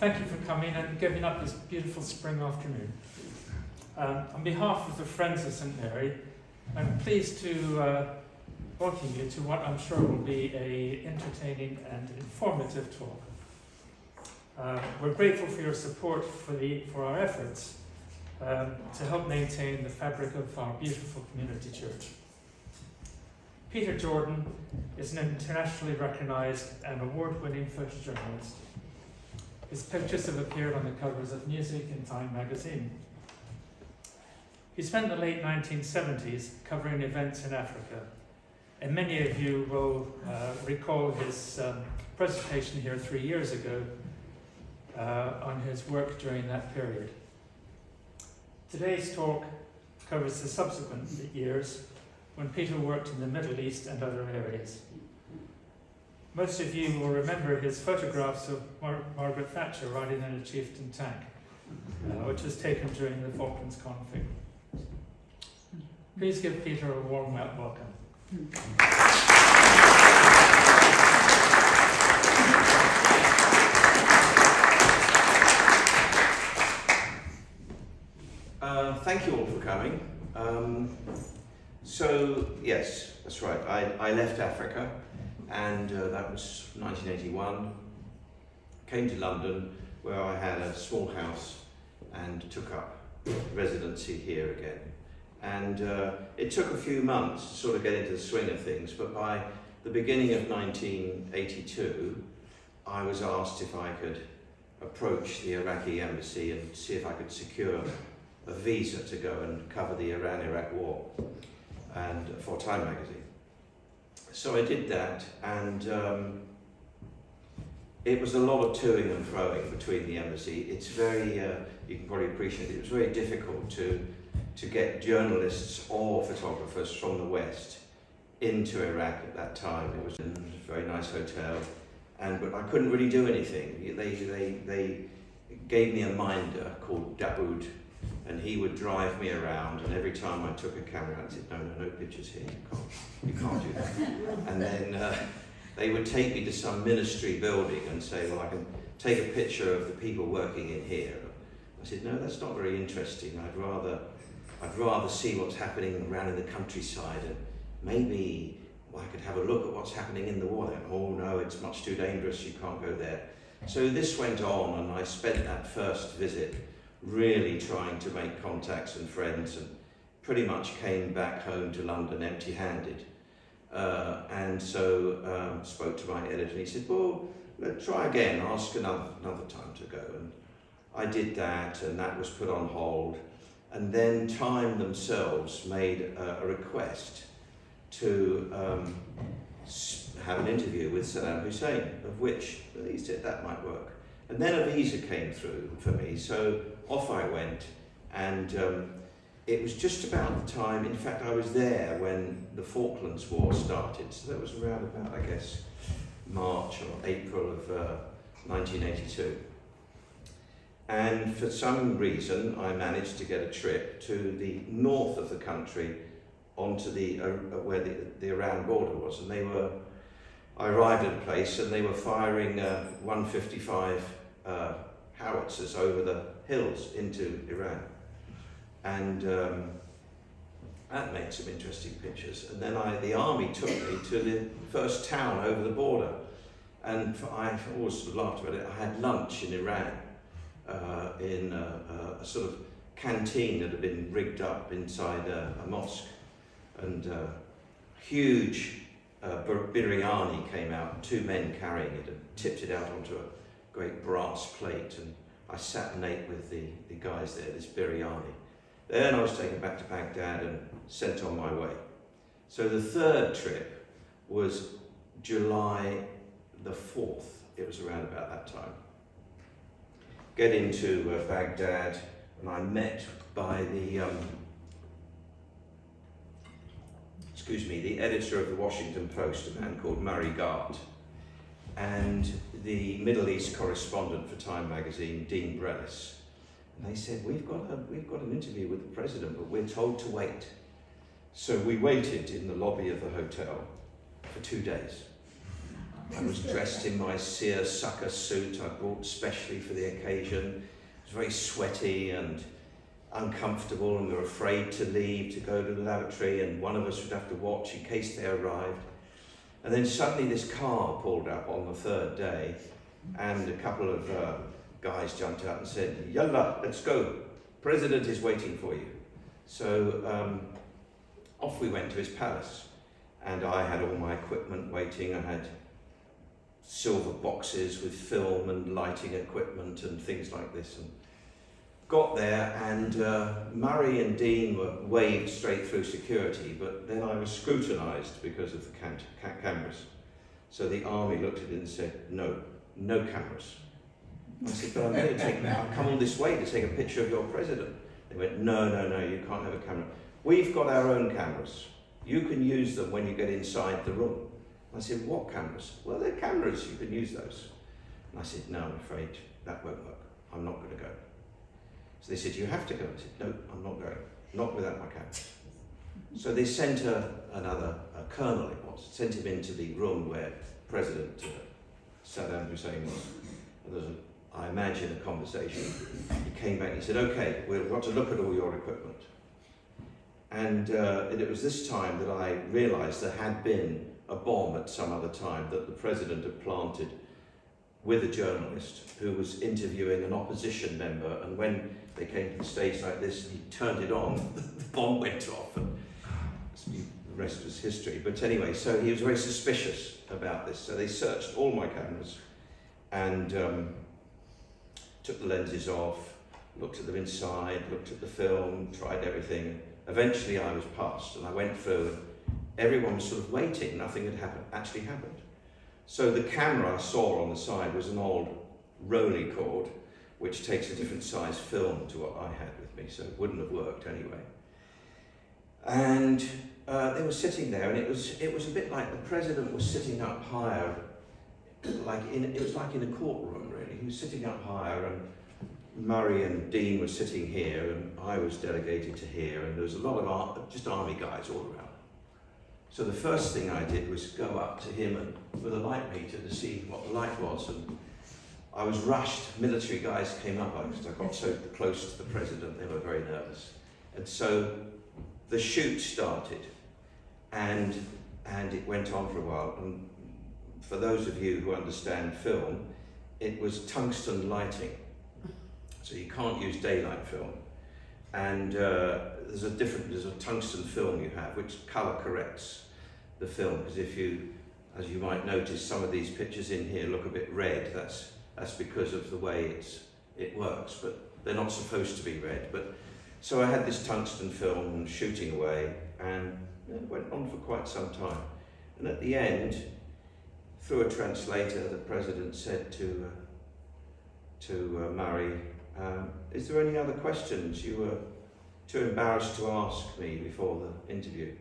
thank you for coming and giving up this beautiful spring afternoon. Um, on behalf of the Friends of St Mary, I'm pleased to uh, welcome you to what I'm sure will be a entertaining and informative talk. Uh, we're grateful for your support for, the, for our efforts um, to help maintain the fabric of our beautiful community church. Peter Jordan is an internationally recognized and award-winning photojournalist. His pictures have appeared on the covers of Newsweek and Time magazine. He spent the late 1970s covering events in Africa, and many of you will uh, recall his um, presentation here three years ago uh, on his work during that period. Today's talk covers the subsequent years when Peter worked in the Middle East and other areas. Most of you will remember his photographs of Mar Margaret Thatcher riding in a chieftain tank, uh, which was taken during the Falklands conflict. Please give Peter a warm welcome. Uh, thank you all for coming. Um, so, yes, that's right. I, I left Africa, and uh, that was 1981. Came to London, where I had a small house and took up residency here again. And uh, it took a few months to sort of get into the swing of things, but by the beginning of 1982, I was asked if I could approach the Iraqi embassy and see if I could secure a visa to go and cover the Iran-Iraq war and for Time magazine. So I did that, and um, it was a lot of toing and froing between the embassy. It's very, uh, you can probably appreciate it, it was very difficult to, to get journalists or photographers from the West into Iraq at that time. It was in a very nice hotel, and but I couldn't really do anything. They, they, they gave me a minder called Dawood, and he would drive me around and every time I took a camera I said no no no pictures here. You can't you can't do that. And then uh, they would take me to some ministry building and say well I can take a picture of the people working in here. I said no that's not very interesting. I'd rather I'd rather see what's happening around in the countryside and maybe well, I could have a look at what's happening in the war. Oh no it's much too dangerous. You can't go there. So this went on and I spent that first visit really trying to make contacts and friends and pretty much came back home to London empty-handed. Uh, and so um, spoke to my editor and he said, well, let's try again, ask another, another time to go. And I did that and that was put on hold. And then Time themselves made a, a request to um, have an interview with Saddam Hussein, of which he said that might work. And then a visa came through for me, so off I went, and um, it was just about the time, in fact, I was there when the Falklands War started, so that was around about, I guess, March or April of uh, 1982. And for some reason, I managed to get a trip to the north of the country onto the, uh, where the, the Iran border was, and they were I arrived at a place and they were firing uh, 155 uh, howitzers over the hills into Iran. And um, that made some interesting pictures. And then I, the army took me to the first town over the border. And I always sort of laughed about it. I had lunch in Iran uh, in a, a, sort of canteen that had been rigged up inside a, a mosque. And uh, huge uh, biryani came out, two men carrying it and tipped it out onto a great brass plate and I sat and ate with the, the guys there, this biryani. Then I was taken back to Baghdad and sent on my way. So the third trip was July the 4th. It was around about that time. Get into uh, Baghdad and I'm met by the, um, excuse me, the editor of the Washington Post, a man called Murray Gart and the Middle East correspondent for Time magazine, Dean Brelis. And they said, we've got, a, we've got an interview with the president, but we're told to wait. So we waited in the lobby of the hotel for two days. I was dressed in my seersucker suit I bought specially for the occasion. It was very sweaty and uncomfortable and we were afraid to leave to go to the lavatory and one of us would have to watch in case they arrived. And then suddenly this car pulled up on the third day and a couple of uh, guys jumped out and said, Yalla, let's go. President is waiting for you. So um, off we went to his palace and I had all my equipment waiting. I had silver boxes with film and lighting equipment and things like this. And got there and uh, Murray and Dean were waved straight through security, but then I was scrutinised because of the cam cameras. So the army looked at it and said, no, no cameras. I said, but I'm going to take, I've come all this way to take a picture of your president. They went, no, no, no, you can't have a camera. We've got our own cameras. You can use them when you get inside the room. I said, what cameras? Well, they're cameras, you can use those. And I said, no, I'm afraid that won't work. I'm not going to go. So they said, you have to go. I said, no, I'm not going. Not without my cameras. So they sent a, another, a colonel it was, sent him into the room where President uh, Saddam Hussein was. And there was, a, I imagine, a conversation. He came back and he said, okay, we've got to look at all your equipment. And uh, it was this time that I realised there had been a bomb at some other time that the president had planted with a journalist who was interviewing an opposition member and when they came to the stage like this he turned it on, the bomb went off and the rest was history. But anyway, so he was very suspicious about this. So they searched all my cameras and um, took the lenses off, looked at them inside, looked at the film, tried everything. Eventually I was passed and I went through everyone was sort of waiting, nothing had happened, actually happened. So the camera I saw on the side was an old Rolleicord, which takes a different size film to what I had with me, so it wouldn't have worked anyway. And uh, they were sitting there, and it was it was a bit like the president was sitting up higher, like in it was like in a courtroom really. He was sitting up higher, and Murray and Dean were sitting here, and I was delegated to here, and there was a lot of ar just army guys all around. So the first thing I did was go up to him and with a light meter to see what the light was, and I was rushed. Military guys came up because I got so close to the president, they were very nervous. And so the shoot started, and, and it went on for a while. And for those of you who understand film, it was tungsten lighting. So you can't use daylight film. And uh, there's a different, there's a tungsten film you have which color corrects the film. Because if you, as you might notice, some of these pictures in here look a bit red. That's that's because of the way it's, it works, but they're not supposed to be red. But So I had this tungsten film shooting away and it went on for quite some time. And at the end, through a translator, the president said to, uh, to uh, Murray, um, is there any other questions you were too embarrassed to ask me before the interview?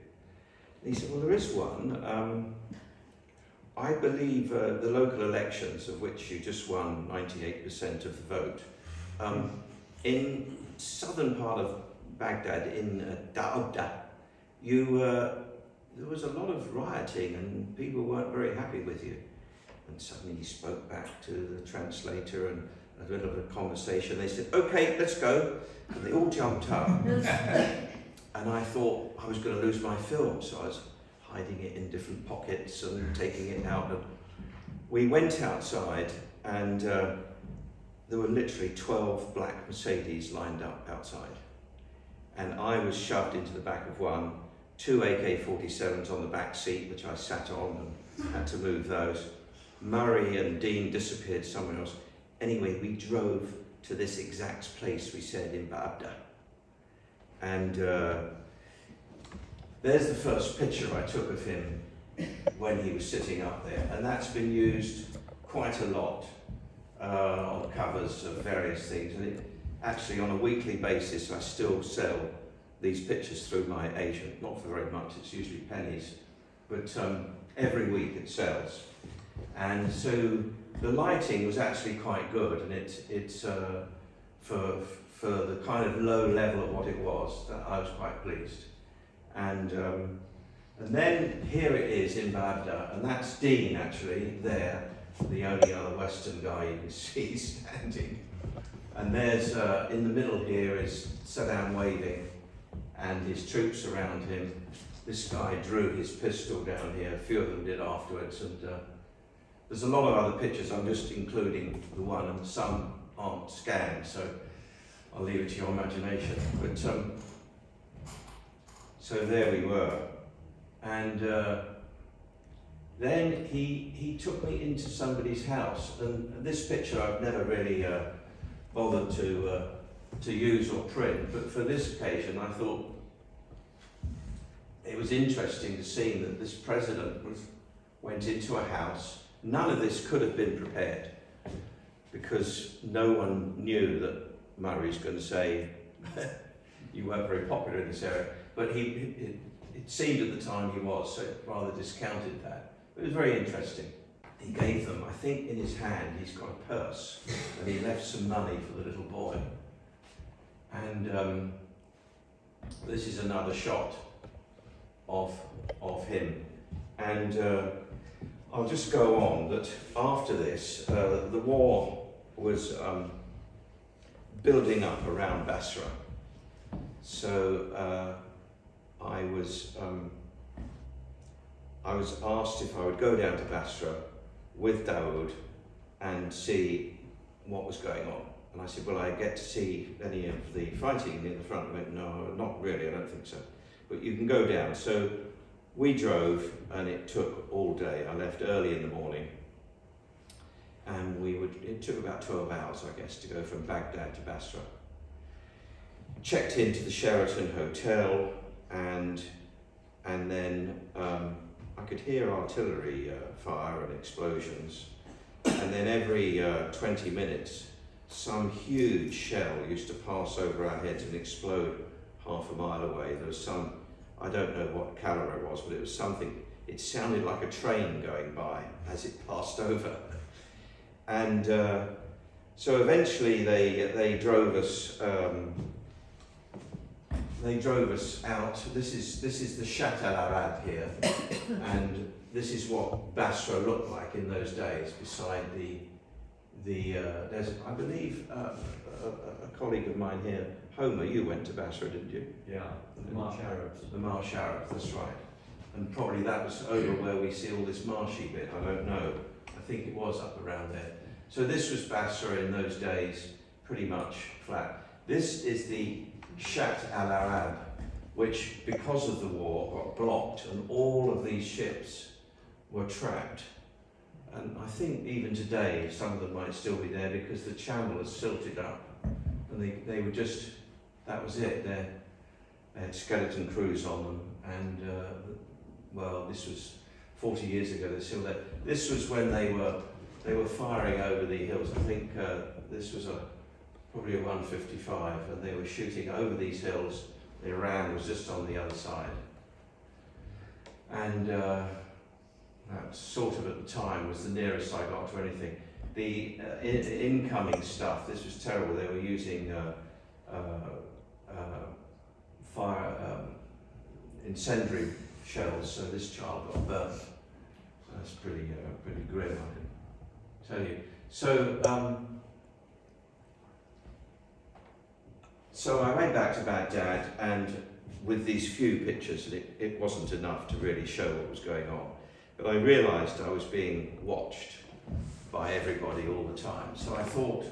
And he said, well, there is one. Um, I believe uh, the local elections, of which you just won 98% of the vote, um, in southern part of Baghdad, in uh, you, uh, there was a lot of rioting and people weren't very happy with you. And suddenly he spoke back to the translator and a little bit of conversation. They said, okay, let's go. And they all jumped up. and I thought I was going to lose my film, so I was hiding it in different pockets and taking it out. And we went outside and uh, there were literally 12 black Mercedes lined up outside. And I was shoved into the back of one, two AK-47s on the back seat, which I sat on and had to move those. Murray and Dean disappeared somewhere else. Anyway, we drove to this exact place we said in Babda. And uh, there's the first picture I took of him when he was sitting up there, and that's been used quite a lot uh, on covers of various things. And it, actually, on a weekly basis, I still sell these pictures through my agent. Not for very much; it's usually pennies, but um, every week it sells. And so the lighting was actually quite good, and it, it's uh, for for the kind of low level of what it was, that I was quite pleased. And um, And then here it is in Baghdad, and that's Dean actually there, the only other Western guy you can see standing. And there's, uh, in the middle here is Saddam waving and his troops around him. This guy drew his pistol down here, a few of them did afterwards, and uh, there's a lot of other pictures, I'm just including the one, and some aren't scanned, so I'll leave it to your imagination. But um, so there we were. And uh, then he, he took me into somebody's house, and this picture I've never really uh, bothered to, uh, to use or print, but for this occasion I thought it was interesting to see that this president was, went into a house. None of this could have been prepared because no one knew that Murray's going to say you weren't very popular in this area. But he, it, it seemed at the time he was, so rather discounted that. It was very interesting. He gave them, I think in his hand he's got a purse, and he left some money for the little boy. And um, this is another shot of, of him. And uh, I'll just go on that after this, uh, the war was um, building up around Basra. So uh, I was um, I was asked if I would go down to Basra with Dawood and see what was going on. And I said, well, I get to see any of the fighting in the front. I went, no, not really, I don't think so. But you can go down. So we drove and it took all day. I left early in the morning and we would, it took about 12 hours, I guess, to go from Baghdad to Basra. Checked into the Sheraton Hotel and, and then um, I could hear artillery uh, fire and explosions. And then every uh, 20 minutes, some huge shell used to pass over our heads and explode half a mile away. There was some, I don't know what caliber it was, but it was something, it sounded like a train going by as it passed over. And uh, so eventually they, they drove us, um, they drove us out. This is, this is the Shatt al Arab here. and this is what Basra looked like in those days beside the, the uh, there's, I believe, uh, a, a, colleague of mine here, Homer, you went to Basra, didn't you? Yeah, the Marsh Arabs. The Marsh Arabs, that's right. And probably that was over where we see all this marshy bit, I don't know. I think it was up around there. So this was Basra in those days, pretty much flat. This is the Shatt al Arab, which because of the war got blocked and all of these ships were trapped. And I think even today some of them might still be there because the channel has silted up and they, they were just, that was it. They had skeleton crews on them and uh, well this was 40 years ago they're still there. This was when they were they were firing over the hills. I think uh, this was a probably a 155, and they were shooting over these hills. Iran was just on the other side, and uh, that sort of at the time was the nearest I got to anything. The uh, in incoming stuff. This was terrible. They were using uh, uh, fire um, incendiary shells, so this child got burnt. So That's pretty pretty grim. I can tell you. So, um, so I went back to Baghdad and with these few pictures, and it, it wasn't enough to really show what was going on. But I realised I was being watched by everybody all the time. So I thought,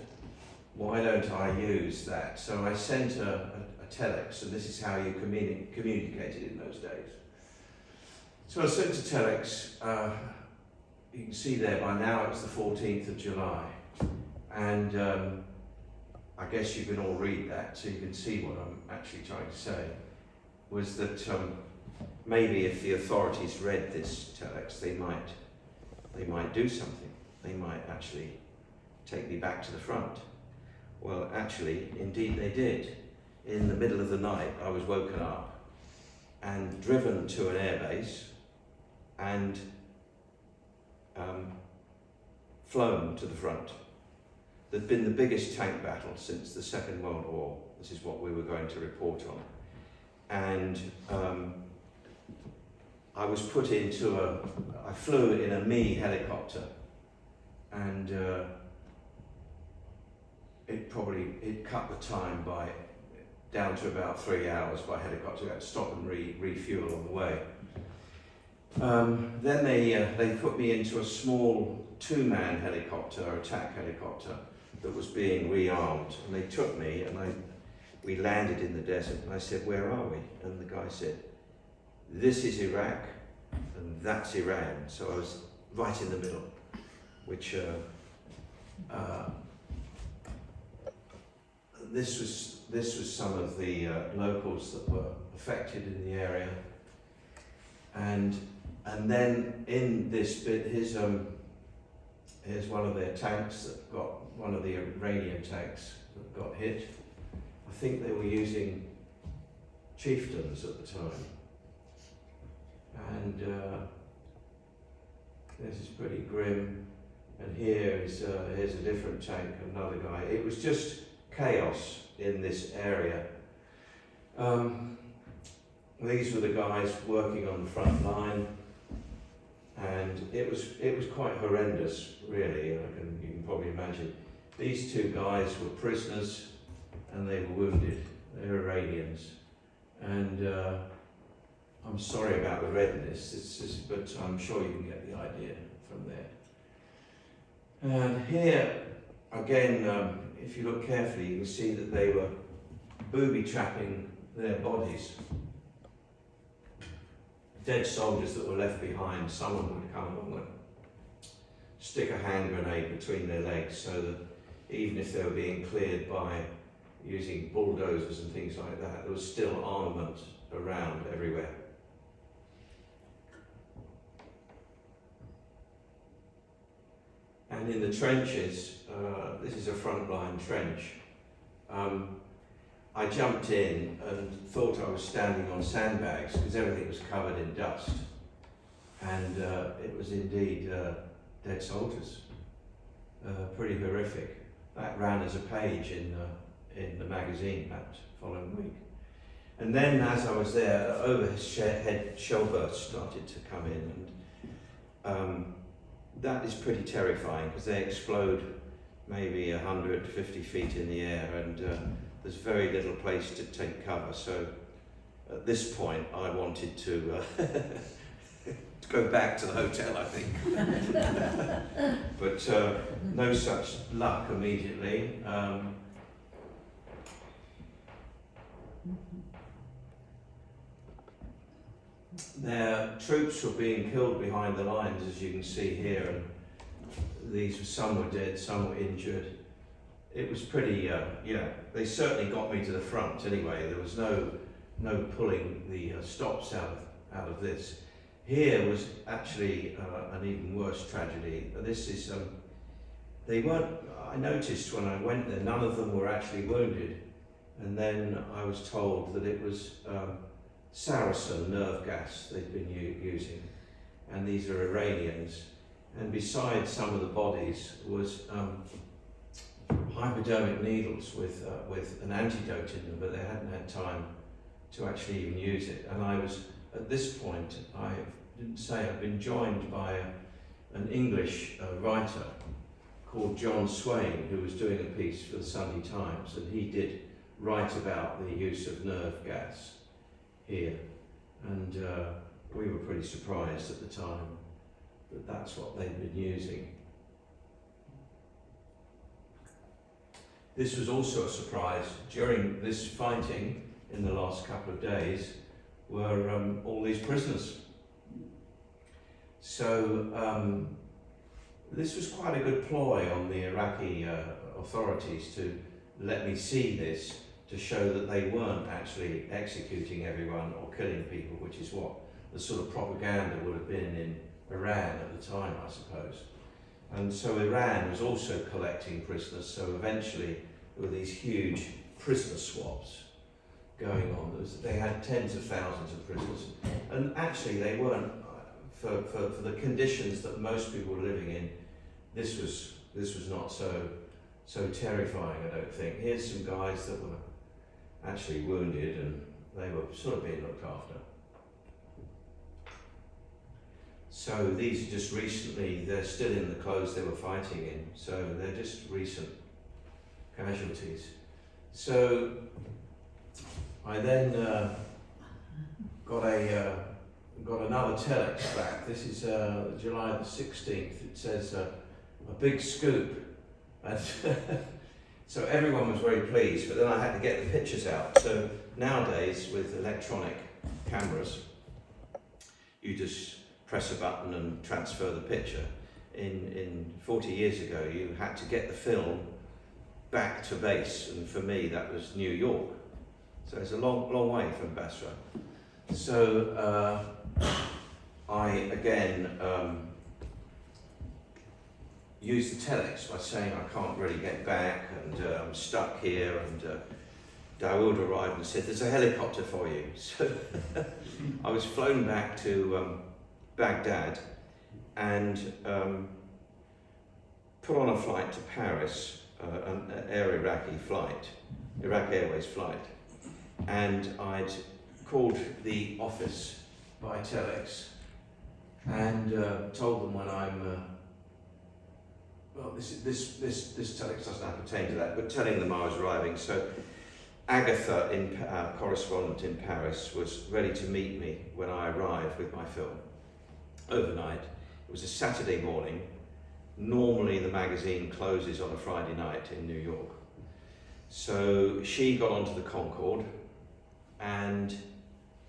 why don't I use that? So I sent a, a telex, and this is how you communi communicated in those days. So I sent a telex, uh, you can see there by now it's the 14th of July. And um, I guess you can all read that so you can see what I'm actually trying to say. Was that um, maybe if the authorities read this telex, they might, they might do something. They might actually take me back to the front. Well, actually, indeed they did. In the middle of the night, I was woken up and driven to an airbase and um, flown to the front. There'd been the biggest tank battle since the Second World War. This is what we were going to report on. And um, I was put into a, I flew in a Mi helicopter, and uh, it probably it cut the time by down to about three hours by helicopter. I had to stop and re, refuel on the way. Um, then they uh, they put me into a small two-man helicopter, attack helicopter, that was being rearmed, and they took me and I we landed in the desert, and I said, "Where are we?" And the guy said, "This is Iraq, and that's Iran." So I was right in the middle, which. Uh, uh, this was this was some of the uh, locals that were affected in the area, and and then in this bit, his um, here's one of their tanks that got one of the Iranian tanks that got hit. I think they were using chieftains at the time, and uh, this is pretty grim. And here is uh, here's a different tank, another guy. It was just chaos in this area. Um, these were the guys working on the front line, and it was it was quite horrendous, really. I can, you can probably imagine. These two guys were prisoners, and they were wounded. They were Iranians, and uh, I'm sorry about the redness, it's just, but I'm sure you can get the idea from there. And here, again, um, if you look carefully, you can see that they were booby trapping their bodies. Dead soldiers that were left behind, someone would come along and stick a hand grenade between their legs so that even if they were being cleared by using bulldozers and things like that, there was still armament around everywhere. And in the trenches, uh, this is a frontline trench, um, I jumped in and thought I was standing on sandbags because everything was covered in dust. And uh, it was indeed uh, dead soldiers. Uh, pretty horrific. That ran as a page in, uh, in the magazine that following week. And then as I was there, overhead shell bursts started to come in. And um, that is pretty terrifying because they explode maybe 150 feet in the air and uh, there's very little place to take cover. So at this point, I wanted to, uh, to go back to the hotel, I think. but uh, no such luck immediately. Um, their troops were being killed behind the lines, as you can see here, and these some were dead, some were injured it was pretty, uh, yeah, they certainly got me to the front anyway. There was no, no pulling the uh, stops out of, out of this. Here was actually uh, an even worse tragedy. This is, um, they weren't, I noticed when I went there, none of them were actually wounded. And then I was told that it was um, Saracen nerve gas they've been using. And these are Iranians. And beside some of the bodies was um, hypodermic needles with, uh, with an antidote in them, but they hadn't had time to actually even use it. And I was, at this point, I didn't say, I've been joined by a, an English uh, writer called John Swain, who was doing a piece for the Sunday Times, and he did write about the use of nerve gas here. And uh, we were pretty surprised at the time that that's what they'd been using. This was also a surprise. During this fighting in the last couple of days were um, all these prisoners. So um, this was quite a good ploy on the Iraqi uh, authorities to let me see this to show that they weren't actually executing everyone or killing people, which is what the sort of propaganda would have been in Iran at the time, I suppose. And so Iran was also collecting prisoners, so eventually there were these huge prisoner swaps going on. They had tens of thousands of prisoners. And actually they weren't, uh, for, for, for the conditions that most people were living in, this was, this was not so, so terrifying, I don't think. Here's some guys that were actually wounded and they were sort of being looked after. So these just recently, they're still in the clothes they were fighting in, so they're just recent casualties. So I then uh, got a uh, got another telex back. This is uh, July the 16th. It says uh, a big scoop. And so everyone was very pleased, but then I had to get the pictures out. So nowadays, with electronic cameras, you just press a button and transfer the picture. In, in 40 years ago, you had to get the film back to base, and for me, that was New York. So it's a long, long way from Basra. So uh, I again um, used the telex by saying I can't really get back and uh, I'm stuck here and uh, Dawood arrived and said there's a helicopter for you. So I was flown back to um, Baghdad and um, put on a flight to Paris, uh, an Air Iraqi flight, Iraq Airways flight. And I'd called the office by telex and uh, told them when I'm, uh, well, this, this, this, this telex doesn't appertain to that, but telling them I was arriving. So Agatha, in, uh, correspondent in Paris, was ready to meet me when I arrived with my film overnight. It was a Saturday morning. Normally the magazine closes on a Friday night in New York. So she got onto the Concorde and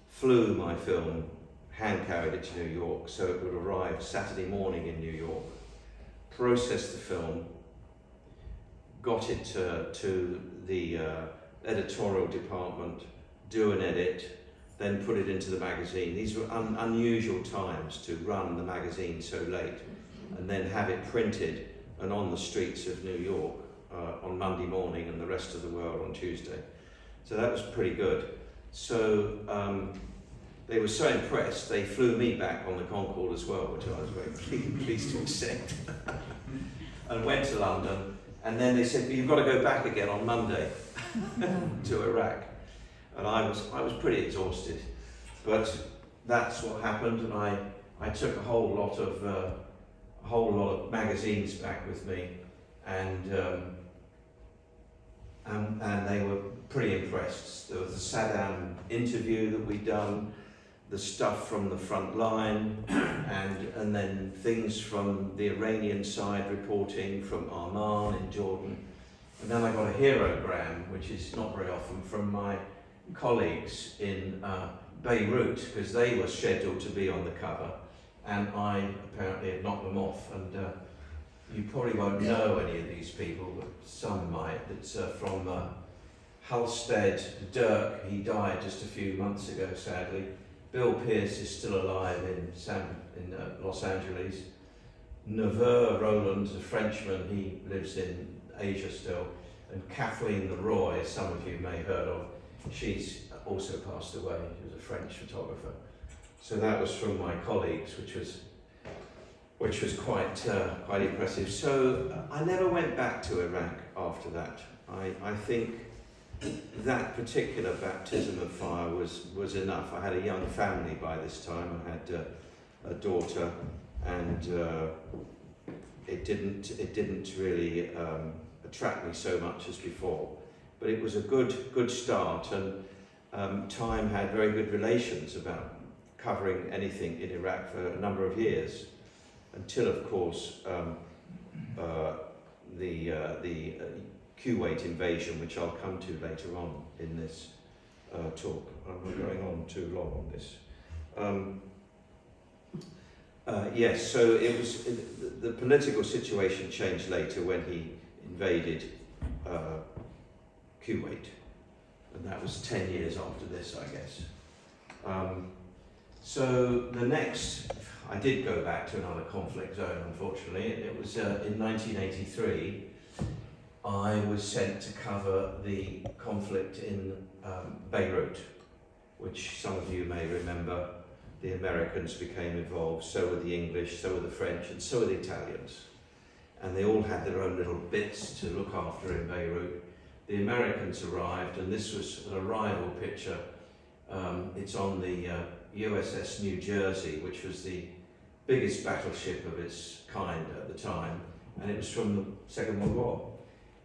flew my film, hand carried it to New York so it would arrive Saturday morning in New York, processed the film, got it to, to the uh, editorial department, do an edit, then put it into the magazine. These were un unusual times to run the magazine so late and then have it printed and on the streets of New York uh, on Monday morning and the rest of the world on Tuesday. So that was pretty good. So um, they were so impressed, they flew me back on the Concorde as well, which I was very pleased to accept. and went to London, and then they said, you've got to go back again on Monday to Iraq. And I was, I was pretty exhausted. But that's what happened, and I, I took a whole lot of, uh, a whole lot of magazines back with me, and, um, and, and they were pretty impressed. There was a Saddam interview that we'd done, the stuff from the front line, and, and then things from the Iranian side reporting from Amman in Jordan. And then I got a herogram, which is not very often, from my colleagues in uh, Beirut, because they were scheduled to be on the cover, and I apparently had knocked them off. And uh, you probably won't know any of these people, but some might. That's uh, from uh, Halstead, Dirck, he died just a few months ago, sadly. Bill Pierce is still alive in, San, in uh, Los Angeles. Neveu Roland, a Frenchman, he lives in Asia still. And Kathleen Leroy, some of you may have heard of, she's also passed away. She was a French photographer. So that was from my colleagues, which was which was quite uh, quite impressive. So uh, I never went back to Iraq after that. I, I think that particular baptism of fire was, was enough. I had a young family by this time. I had uh, a daughter, and uh, it didn't it didn't really um, attract me so much as before. But it was a good good start, and um, Time had very good relations about covering anything in Iraq for a number of years, until of course um, uh, the uh, the uh, Kuwait invasion, which I'll come to later on in this uh, talk. I'm not going on too long on this. Um, uh, yes, so it was the, the political situation changed later when he invaded uh, Kuwait, and that was 10 years after this, I guess. Um, so the next, I did go back to another conflict zone, unfortunately. It was uh, in 1983 I was sent to cover the conflict in um, Beirut, which some of you may remember. The Americans became involved, so were the English, so were the French, and so were the Italians. And they all had their own little bits to look after in Beirut. The Americans arrived, and this was an arrival picture. Um, it's on the uh, USS New Jersey, which was the biggest battleship of its kind at the time, and it was from the Second World War.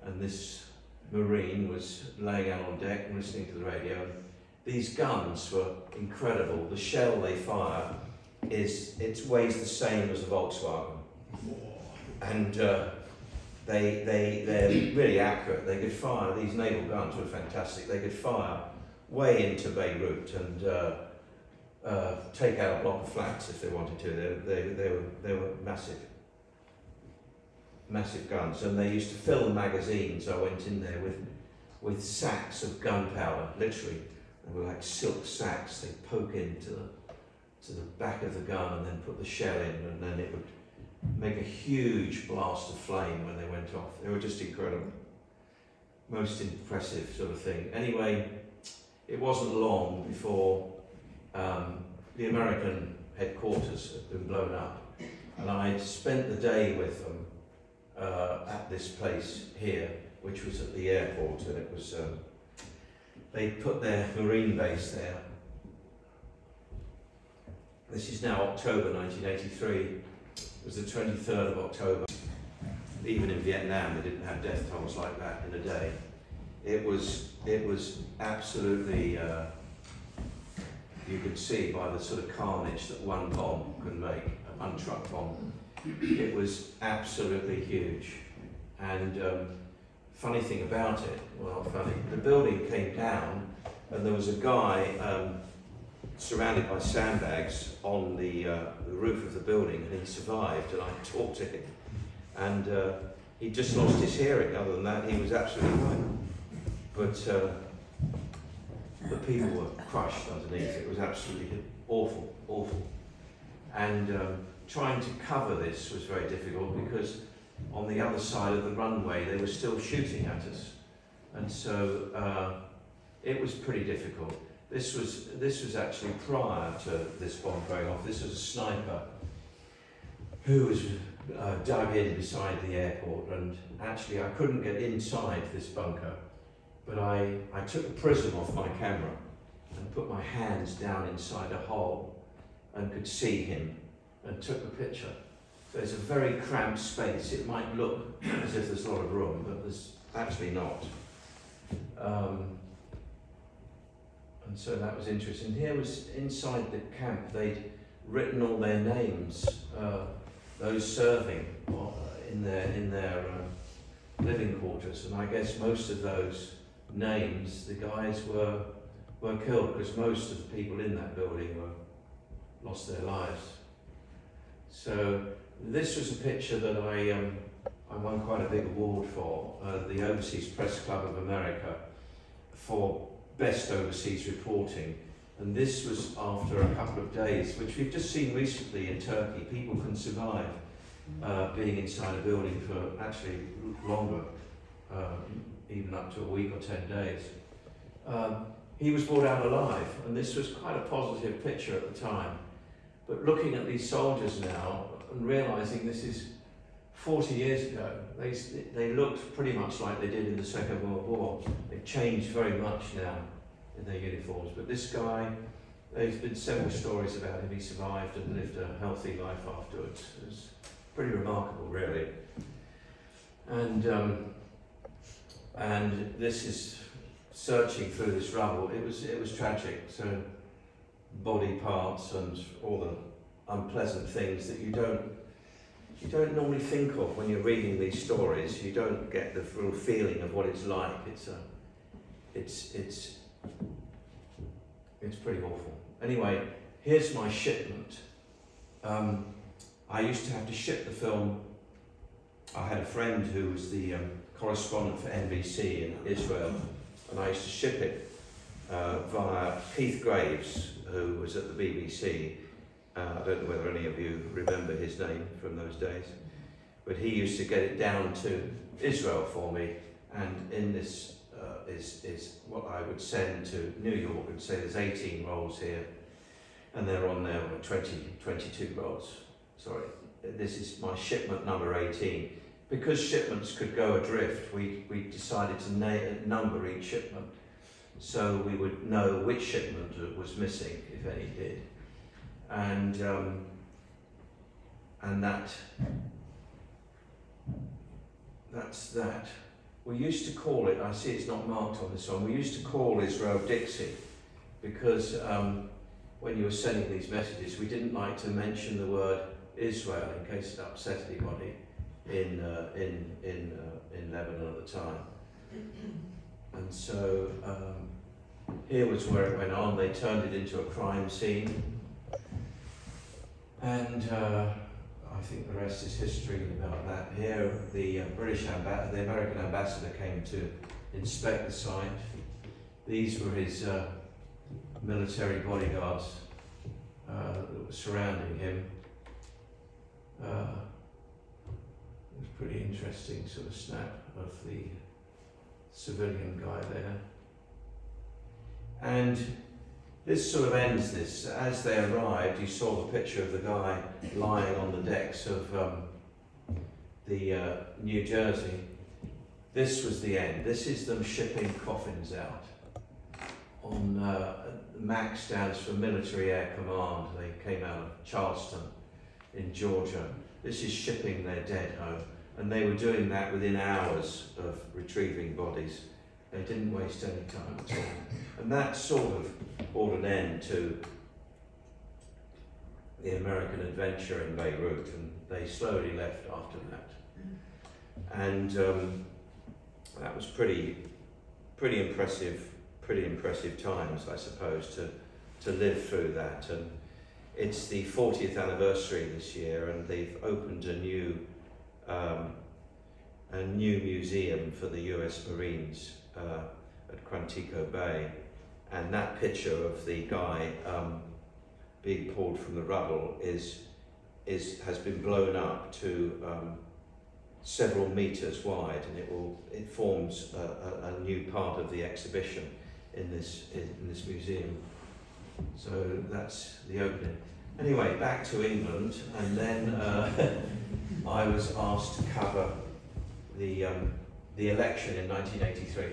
And this Marine was laying out on deck and listening to the radio. These guns were incredible. The shell they fire is it weighs the same as a Volkswagen, and uh, they they they're really accurate. They could fire these naval guns were fantastic. They could fire way into Beirut and uh, uh, take out a block of flats if they wanted to. They, they, they were they were massive, massive guns, and they used to fill the magazines. I went in there with with sacks of gunpowder, literally. They were like silk sacks. They poke into the to the back of the gun and then put the shell in, and then it would make a huge blast of flame when they went off. They were just incredible. Most impressive sort of thing. Anyway, it wasn't long before um, the American headquarters had been blown up, and I spent the day with them uh, at this place here, which was at the airport, and it was. Um, they put their marine base there. This is now October 1983. It was the 23rd of October. Even in Vietnam, they didn't have death tolls like that in a day. It was it was absolutely. Uh, you could see by the sort of carnage that one bomb can make, one truck bomb. It was absolutely huge. And um, funny thing about it, well, funny, the building came down and there was a guy um, surrounded by sandbags on the, uh, the roof of the building and he survived and I talked to him. And uh, he just lost his hearing, other than that, he was absolutely fine. But uh, the people were crushed underneath. It was absolutely awful, awful. And um, trying to cover this was very difficult because on the other side of the runway they were still shooting at us. And so uh, it was pretty difficult. This was, this was actually prior to this bomb going off. This was a sniper who was uh, dug in beside the airport and actually I couldn't get inside this bunker but I, I took the prism off my camera and put my hands down inside a hole and could see him and took a picture. So it's a very cramped space. It might look as if there's a lot of room, but there's actually not. Um, and so that was interesting. Here was inside the camp, they'd written all their names, uh, those serving uh, in their, in their uh, living quarters, and I guess most of those names, the guys were were killed because most of the people in that building were lost their lives. So this was a picture that I um, I won quite a big award for uh, the Overseas Press Club of America for best overseas reporting. And this was after a couple of days, which we've just seen recently in Turkey. People can survive uh, being inside a building for actually longer. Um, even up to a week or 10 days. Um, he was brought out alive, and this was quite a positive picture at the time. But looking at these soldiers now and realizing this is 40 years ago, they, they looked pretty much like they did in the Second World War. They've changed very much now in their uniforms. But this guy, there's been several stories about him. He survived and lived a healthy life afterwards. It's pretty remarkable, really. And um, and this is searching through this rubble. It was it was tragic. So body parts and all the unpleasant things that you don't you don't normally think of when you're reading these stories. You don't get the real feeling of what it's like. It's a it's it's it's pretty awful. Anyway, here's my shipment. Um, I used to have to ship the film. I had a friend who was the um, correspondent for NBC in Israel, and I used to ship it uh, via Keith Graves, who was at the BBC. Uh, I don't know whether any of you remember his name from those days, but he used to get it down to Israel for me, and in this uh, is, is what I would send to New York and say there's 18 rolls here, and they're on there 20, 22 rolls. Sorry, this is my shipment number 18 because shipments could go adrift, we, we decided to number each shipment so we would know which shipment was missing, if any did. And um, and that that's that. We used to call it, I see it's not marked on this one, we used to call Israel Dixie because um, when you were sending these messages, we didn't like to mention the word Israel in case it upset anybody in, uh, in, in, uh, in Lebanon at the time. And so um, here was where it went on. They turned it into a crime scene. And uh, I think the rest is history about that. Here, the uh, British ambassador, the American ambassador came to inspect the site. These were his uh, military bodyguards uh, that were surrounding him. Uh, it was pretty interesting sort of snap of the civilian guy there. And this sort of ends this. As they arrived, you saw the picture of the guy lying on the decks of um, the uh, New Jersey. This was the end. This is them shipping coffins out. On uh, MAC stands for Military Air Command. They came out of Charleston in Georgia. This is shipping their dead home. And they were doing that within hours of retrieving bodies. They didn't waste any time at all. And that sort of brought an end to the American adventure in Beirut, and they slowly left after that. And um, that was pretty, pretty impressive, pretty impressive times, I suppose, to, to live through that. And it's the 40th anniversary this year, and they've opened a new, um, a new museum for the U.S. Marines uh, at Quantico Bay, and that picture of the guy um, being pulled from the rubble is is has been blown up to um, several meters wide, and it will it forms a, a, a new part of the exhibition in this in, this museum. So that's the opening. Anyway, back to England, and then uh, I was asked to cover the um, the election in 1983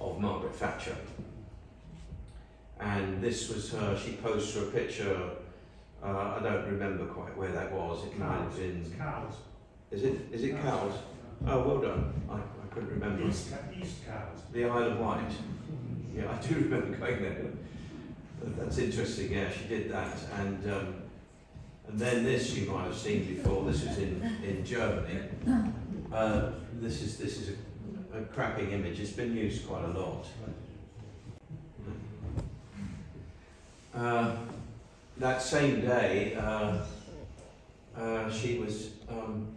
of Margaret Thatcher. And this was her, she posed for a picture, uh, I don't remember quite where that was, it might have been... It's Cowes. Is it, is it Cowes? Oh, well done, I, I couldn't remember. East, East Cowes. The Isle of Wight. Yeah, I do remember going there. That's interesting, yeah, she did that. And um, and then this you might have seen before, this was in, in Germany. Uh, this is this is a, a cracking image, it's been used quite a lot. Uh, that same day, uh, uh, she was um,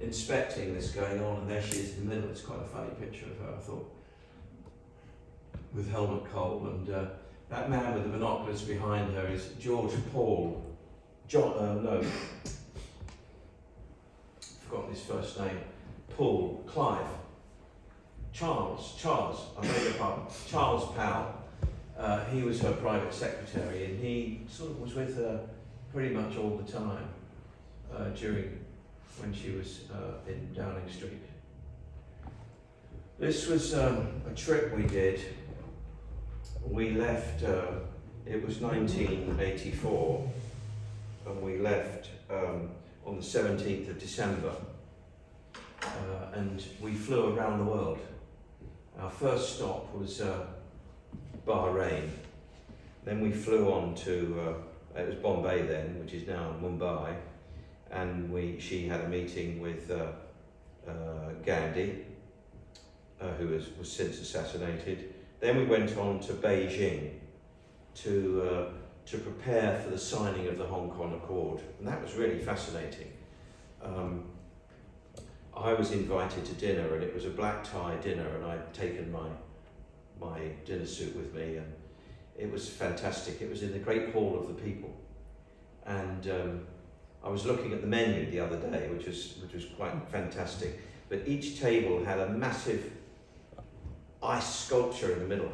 inspecting this going on, and there she is in the middle. It's quite a funny picture of her, I thought, with Helmut Kohl. And uh, that man with the binoculars behind her is George Paul. John, uh, no, forgotten his first name. Paul, Clive, Charles, Charles, I beg your pardon, Charles Powell. Uh, he was her private secretary, and he sort of was with her pretty much all the time uh, during when she was uh, in Downing Street. This was um, a trip we did. We left, uh, it was 1984, and we left um, on the 17th of December. Uh, and we flew around the world. Our first stop was uh, Bahrain. Then we flew on to, uh, it was Bombay then, which is now Mumbai, and we, she had a meeting with uh, uh, Gandhi, uh, who was, was since assassinated. Then we went on to Beijing to, to prepare for the signing of the Hong Kong Accord, and that was really fascinating. Um, I was invited to dinner, and it was a black tie dinner, and I'd taken my my dinner suit with me, and it was fantastic. It was in the Great Hall of the People, and um, I was looking at the menu the other day, which was which was quite fantastic. But each table had a massive ice sculpture in the middle,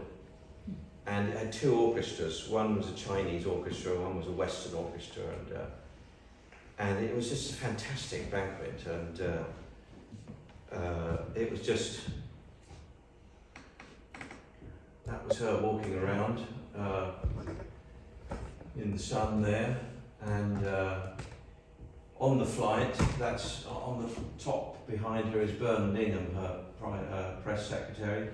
and it had two orchestras. One was a Chinese orchestra, one was a Western orchestra, and uh, and it was just a fantastic banquet, and uh, uh, it was just that was her walking around uh, in the sun there. And uh, on the flight, that's on the top behind her is Bernard Ingham, her uh, press secretary.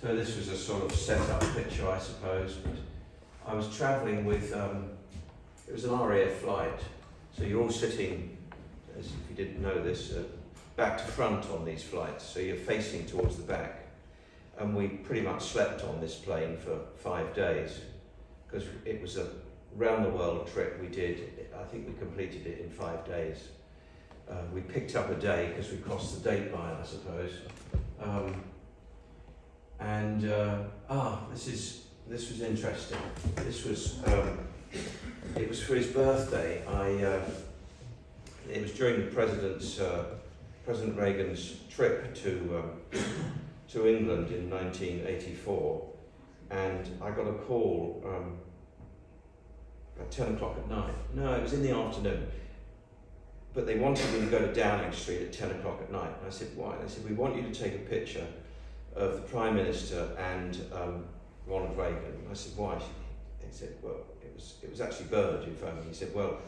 So this was a sort of set-up picture, I suppose. But I was travelling with, um, it was an RAF flight, so you're all sitting, as if you didn't know this, uh, back to front on these flights, so you're facing towards the back. And we pretty much slept on this plane for five days, because it was a round the world trip we did. I think we completed it in five days. Uh, we picked up a day because we crossed the date line, I suppose. Um, and uh, ah, this is this was interesting. This was um, it was for his birthday. I uh, it was during the president's uh, President Reagan's trip to um, to England in 1984, and I got a call. Um, at 10 o'clock at night. No, it was in the afternoon. But they wanted me to go to Downing Street at 10 o'clock at night. And I said, why? They said, we want you to take a picture of the Prime Minister and um, Ronald Reagan. I said, why? They said, well, it was, it was actually Bernard who phoned me. He said, well,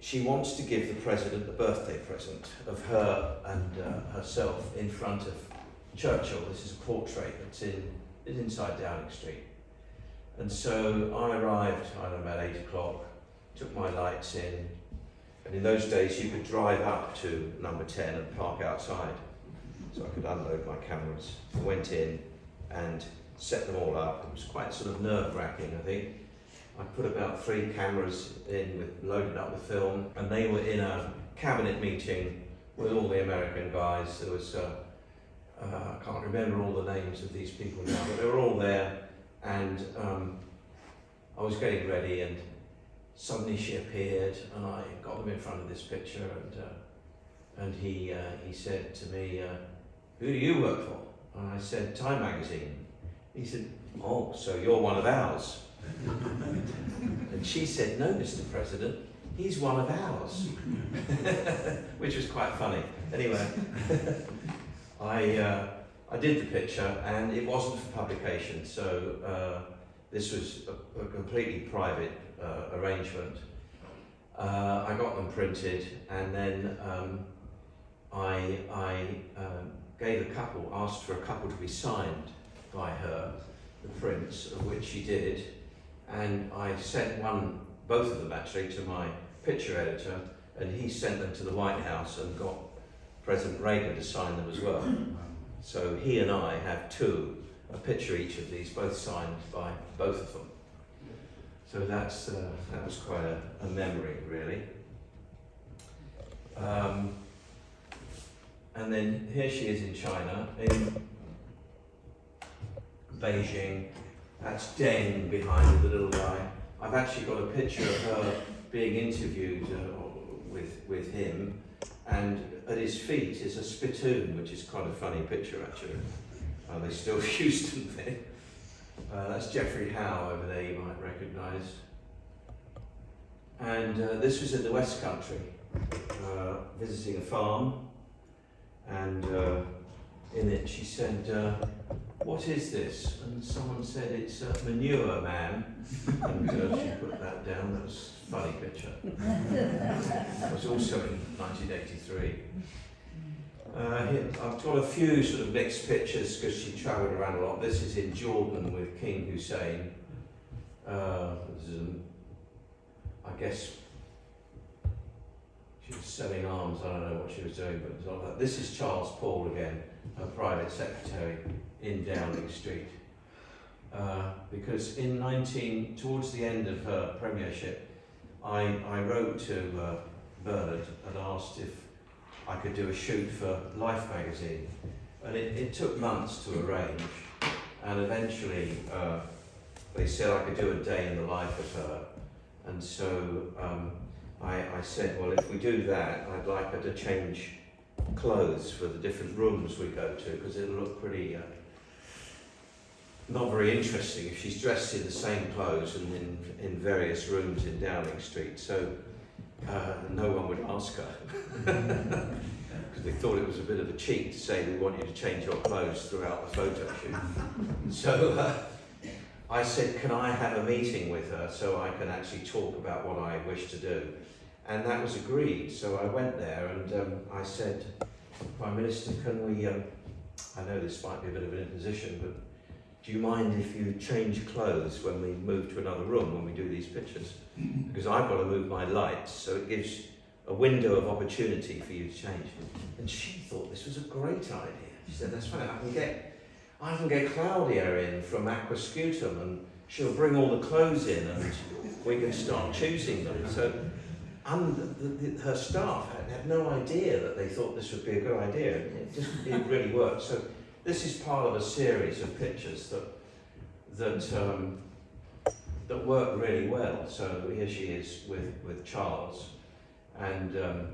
she wants to give the President a birthday present of her and uh, herself in front of Churchill. This is a portrait that's in, is inside Downing Street. And so I arrived, I don't know, about eight o'clock, took my lights in, and in those days you could drive up to number 10 and park outside. So I could unload my cameras. I went in and set them all up. It was quite sort of nerve wracking, I think. I put about three cameras in with loaded up with film, and they were in a cabinet meeting with all the American guys. There was, uh, uh, I can't remember all the names of these people now, but they were all there and um, I was getting ready and suddenly she appeared and I got them in front of this picture and uh, and he uh, he said to me, uh, "Who do you work for?" And I said, "Time magazine." He said, "Oh, so you're one of ours?" and she said, "No, Mr. President, he's one of ours," which was quite funny. Anyway, I. Uh, I did the picture and it wasn't for publication, so uh, this was a, a completely private uh, arrangement. Uh, I got them printed and then um, I, I um, gave a couple, asked for a couple to be signed by her, the prints, of which she did, and I sent one, both of them actually, to my picture editor, and he sent them to the White House and got President Reagan to sign them as well. So he and I have two, a picture each of these, both signed by both of them. So that's uh, that was quite a, a memory, really. Um, and then here she is in China, in Beijing. That's Deng behind the little guy. I've actually got a picture of her being interviewed uh, with with him, and at his feet is a spittoon, which is quite a funny picture actually. Uh, they still use them there. Uh, that's Geoffrey Howe over there, you might recognise. And uh, this was in the West Country, uh, visiting a farm, and uh, in it she said, uh, what is this? And someone said, it's manure man. And uh, she put that down. That was a funny picture. It was also in 1983. Uh, here, I've got a few sort of mixed pictures because she travelled around a lot. This is in Jordan with King Hussein. Uh, this is, I guess she was selling arms. I don't know what she was doing, but it's not that. This is Charles Powell again, her private secretary in Downing Street. Uh, because in 19, towards the end of her premiership, I, I wrote to uh, Bernard and asked if I could do a shoot for Life magazine. And it, it took months to arrange, and eventually uh, they said I could do a day in the life of her. And so um, I, I said, well, if we do that, I'd like her to change clothes for the different rooms we go to, because it'll look pretty uh, not very interesting if she's dressed in the same clothes and in, in various rooms in Downing Street. So uh, no one would ask her because they thought it was a bit of a cheat to say we want you to change your clothes throughout the photo shoot. so, uh, I said, can I have a meeting with her so I can actually talk about what I wish to do? And that was agreed. So I went there and um, I said, Prime Minister, can we, um, I know this might be a bit of an imposition, but do you mind if you change clothes when we move to another room when we do these pictures? Because I've got to move my lights, so it gives a window of opportunity for you to change. And she thought this was a great idea. She said, that's fine, I can get I can get Claudia in from Aquascutum and she'll bring all the clothes in and we can start choosing them. So and the, the, her staff had, had, no idea that they thought this would be a good idea. It just it really worked. So this is part of a series of pictures that that um, that work really well. So here she is with with Charles, and um,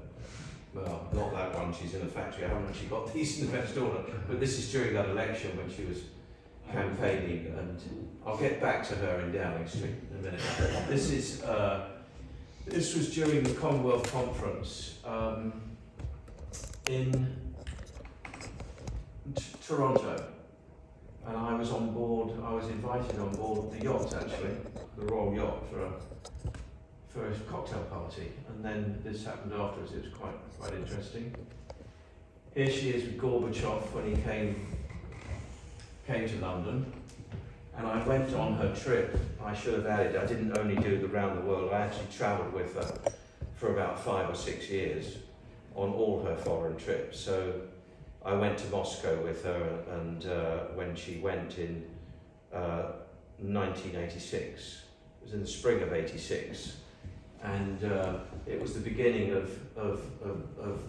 well, not that one. She's in the factory. I haven't actually got these in the best order. But this is during that election when she was campaigning, and I'll get back to her in Downing Street in a minute. This is. Uh, this was during the Commonwealth Conference um, in Toronto, and I was on board. I was invited on board the yacht, actually, the Royal Yacht, for a a cocktail party, and then this happened afterwards. It was quite quite interesting. Here she is with Gorbachev when he came came to London. And I went on her trip. I should have added, I didn't only do the round the world, I actually travelled with her for about five or six years on all her foreign trips. So I went to Moscow with her, and uh, when she went in uh, 1986, it was in the spring of 86, and uh, it was the beginning of, of, of, of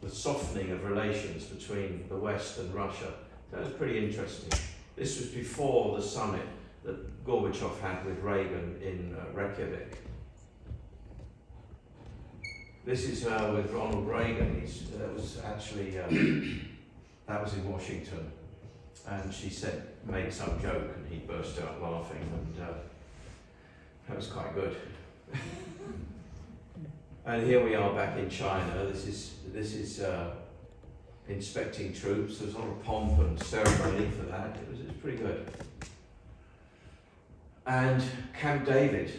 the softening of relations between the West and Russia. That was pretty interesting. This was before the summit that Gorbachev had with Reagan in uh, Reykjavik. This is uh, with Ronald Reagan. He's, that was actually um, that was in Washington, and she said made some joke, and he burst out laughing, and uh, that was quite good. and here we are back in China. This is this is uh, inspecting troops. There was a lot of pomp and ceremony for that. It was, it was pretty good. And Camp David,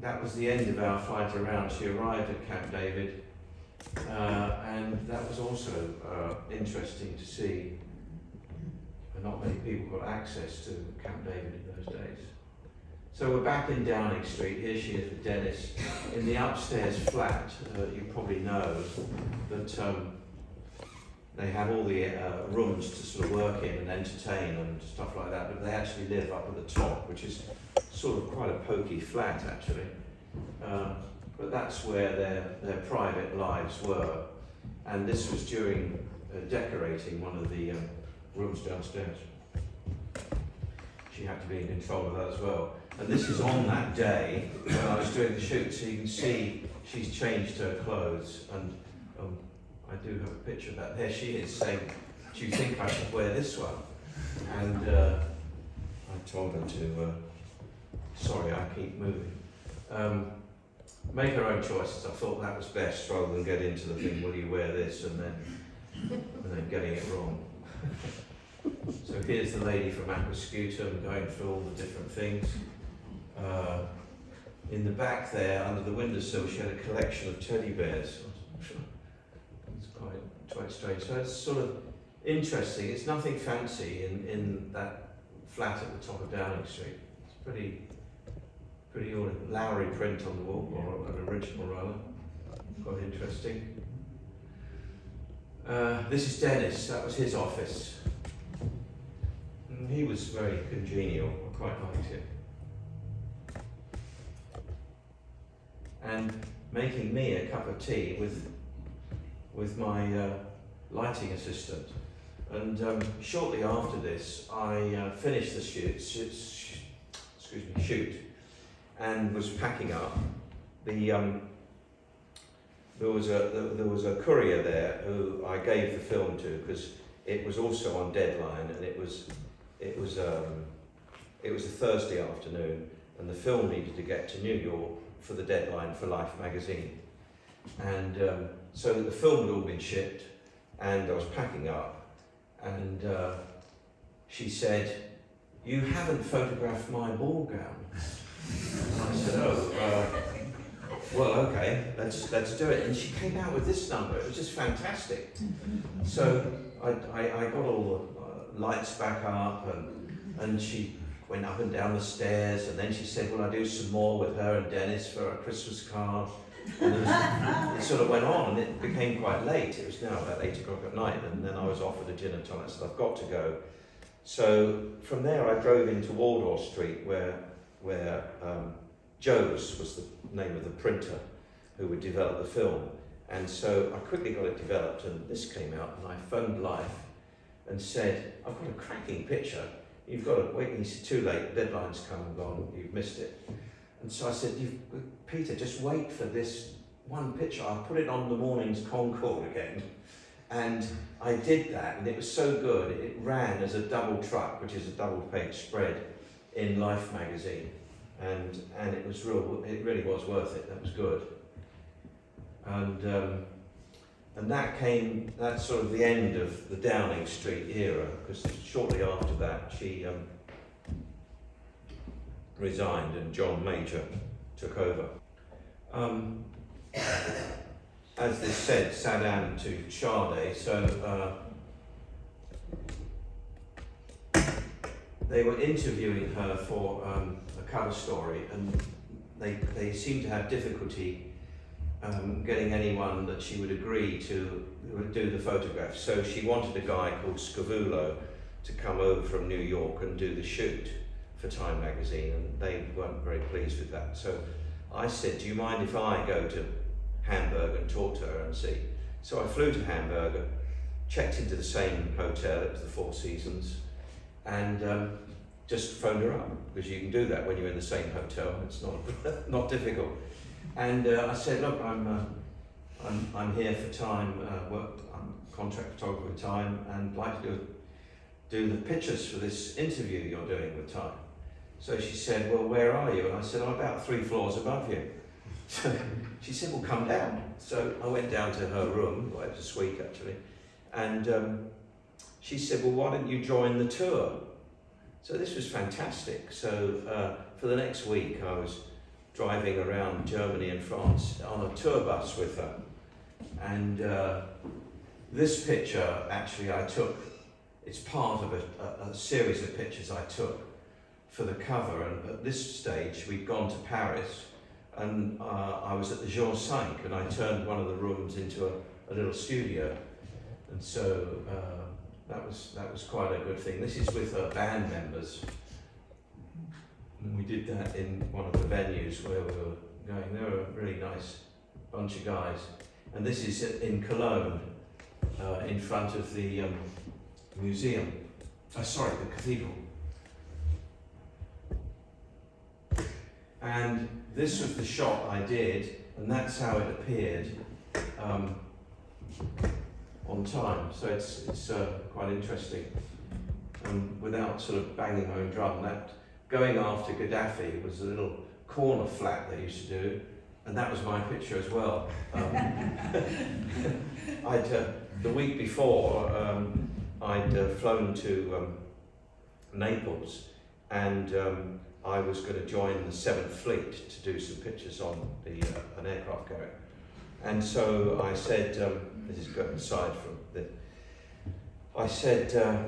that was the end of our flight around. She arrived at Camp David, uh, and that was also uh, interesting to see. not many people got access to Camp David in those days. So we're back in Downing Street. Here she is with Dennis in the upstairs flat. Uh, you probably know that um, they have all the uh, rooms to sort of work in and entertain and stuff like that, but they actually live up at the top, which is sort of quite a pokey flat actually. Uh, but that's where their, their private lives were. And this was during uh, decorating one of the um, rooms downstairs. She had to be in control of that as well. And this is on that day when I was doing the shoot, so you can see she's changed her clothes and um, I do have a picture of that. There she is saying, do you think I should wear this one? And uh, I told her to, uh, sorry, I keep moving. Um, make her own choices. I thought that was best rather than get into the thing, will you wear this? And then, and then getting it wrong. so here's the lady from Aquascutum going through all the different things. Uh, in the back there, under the windowsill, she had a collection of teddy bears quite strange. So it's sort of interesting. It's nothing fancy in, in that flat at the top of Downing Street. It's pretty, pretty ordinary. Lowry print on the wall, or an original rather. Quite interesting. Uh, this is Dennis. That was his office. And he was very congenial. I quite liked him. And making me a cup of tea with with my uh, lighting assistant. And um, shortly after this, I uh, finished the shoot, shoot, excuse me, shoot, and was packing up. The um, there was a there was a courier there who I gave the film to because it was also on deadline, and it was it was um, it was a Thursday afternoon, and the film needed to get to New York for the deadline for Life magazine, and um, that the film had all been shipped, and I was packing up, and uh, she said, You haven't photographed my ball gown. I said, Oh, uh, well, okay, let's, let's do it. And she came out with this number. It was just fantastic. So I, I, I got all the uh, lights back up, and, and she went up and down the stairs. And then she said, Will I do some more with her and Dennis for a Christmas card? And it, sort of went on, and it became quite late. It was now about eight o'clock at night, and then I was offered a gin and tonic. I said, I've got to go. So from there, I drove into Wardour Street, where where um, Joe's was the name of the printer who would develop the film. And so I quickly got it developed, and this came out, and I phoned Life and said, I've got a cracking picture. You've got to wait. He said, Too late, deadline's come and gone, you've missed it. And so I said, Peter, just wait for this one picture. I'll put it on the morning's Concorde again. And I did that, and it was so good. It ran as a double truck, which is a double page spread in Life magazine, and and it was real. It really was worth it. That was good. And um, and that came. That's sort of the end of the Downing Street era, because shortly after that, she um, resigned, and John Major took over. Um, as this said, Saddam to Sade, so. Uh, they were interviewing her for um, a cover story, and they, they seemed to have difficulty um, getting anyone that she would agree to do the photograph. So she wanted a guy called Scavullo to come over from New York and do the shoot for Time magazine, and they weren't very pleased with that. So I said, Do you mind if I go to Hamburg and talk to her and see? So I flew to Hamburg, checked into the same hotel, it was the Four Seasons and um, just phoned her up because you can do that when you're in the same hotel. It's not not difficult. And uh, I said, look, I'm, uh, I'm I'm here for time. Uh, work. I'm contract photographer with Time, and like to do do the pictures for this interview you're doing with Time. So she said, well, where are you? And I said, I'm about three floors above you. So she said, well, come down. So I went down to her room, well, it was a suite actually, and um, she said, Well, why don't you join the tour? So this was fantastic. So uh, for the next week, I was driving around Germany and France on a tour bus with her. And uh, this picture, actually, I took, it's part of a, a, a, series of pictures I took for the cover. And at this stage, we'd gone to Paris and uh, I was at the George Cinq and I turned one of the rooms into a, a little studio. And so uh, that was that was quite a good thing. This is with her band members. And we did that in one of the venues where we were going. They were a really nice bunch of guys. And this is in Cologne, uh, in front of the um, museum. Uh, sorry, the cathedral. And this was the shot I did, and that's how it appeared. Um, on time. So it's, it's uh, quite interesting. Um, without sort of banging my own drum, that going after Gaddafi was a little corner flat they used to do, and that was my picture as well. Um, I'd, uh, the week before, um, I'd uh, flown to um, Naples, and um, I was going to join the Seventh Fleet to do some pictures on the uh, an aircraft carrier. And so I said, um, this is going aside from the, I said, uh,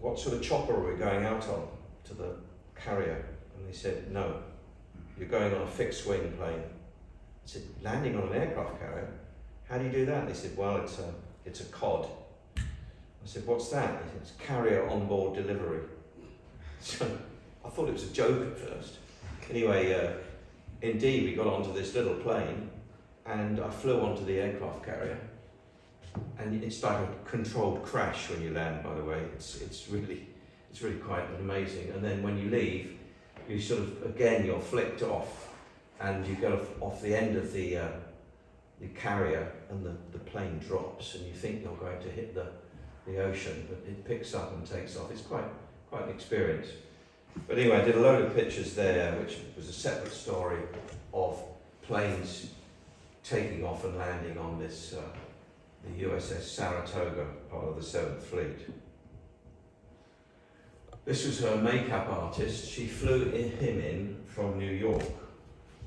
what sort of chopper are we going out on to the carrier? And they said, no, you're going on a fixed wing plane. I said, landing on an aircraft carrier? How do you do that? They said, well, it's a, it's a COD. I said, what's that? They said, it's carrier on board delivery. So I thought it was a joke at first. Anyway, uh, indeed, we got onto this little plane and I flew onto the aircraft carrier. And it's like a controlled crash when you land, by the way. It's, it's, really, it's really quite amazing. And then when you leave, you sort of, again, you're flicked off and you go off the end of the, uh, the carrier and the, the plane drops and you think you're going to hit the, the ocean, but it picks up and takes off. It's quite, quite an experience. But anyway, I did a load of pictures there, which was a separate story of planes taking off and landing on this, uh, the USS Saratoga, part of the Seventh Fleet. This was her makeup artist. She flew him in from New York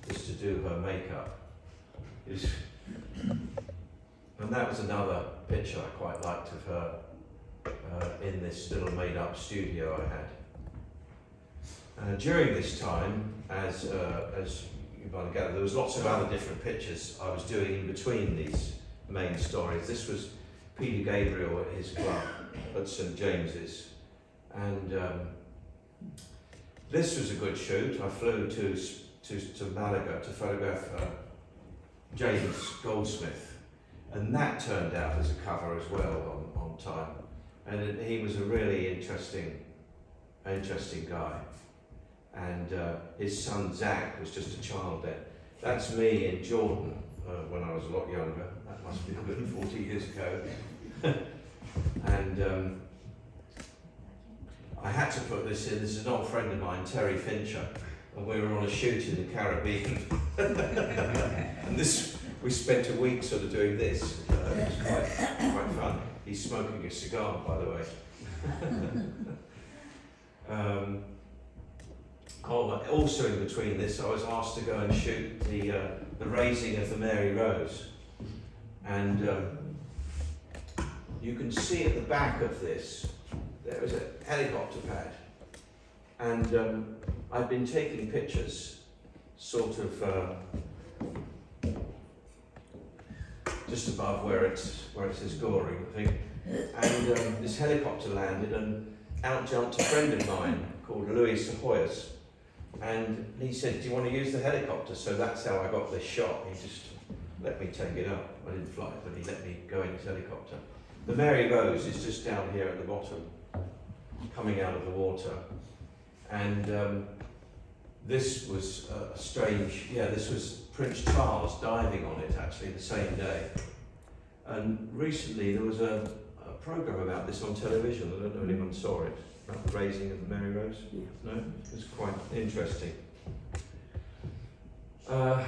just to do her makeup. And that was another picture I quite liked of her uh, in this little made-up studio I had. Uh, during this time, as uh, as you might gather, there was lots of other different pictures I was doing in between these main stories. This was Peter Gabriel at his club at St James's, and um, this was a good shoot. I flew to to, to Malaga to photograph uh, James Goldsmith, and that turned out as a cover as well on, on time. And it, he was a really interesting, interesting guy. And uh, his son Zac was just a child then. That's me in Jordan uh, when I was a lot younger. That must be good 40 years ago. and um, I had to put this in. This is an old friend of mine, Terry Fincher, and we were on a shoot in the Caribbean. and this, we spent a week sort of doing this. Uh, it was quite, quite fun. He's smoking a cigar, by the way. um, oh, also in between this, I was asked to go and shoot the uh, the raising of the Mary Rose, and um, you can see at the back of this there is a helicopter pad, and um, I've been taking pictures, sort of. Uh, just above where it's where it says Goring, I think. And um, this helicopter landed, and out jumped a friend of mine called Louis Sahoyas. And he said, Do you want to use the helicopter? So that's how I got this shot. He just let me take it up. I didn't fly it, but he let me go in his helicopter. The Mary Rose is just down here at the bottom, coming out of the water. And um, this was a strange, yeah, this was Prince Charles diving on it actually the same day. And recently there was a, a program about this on television. I don't know if anyone saw it, about the raising of the Mary Rose. No, it was quite interesting. Uh,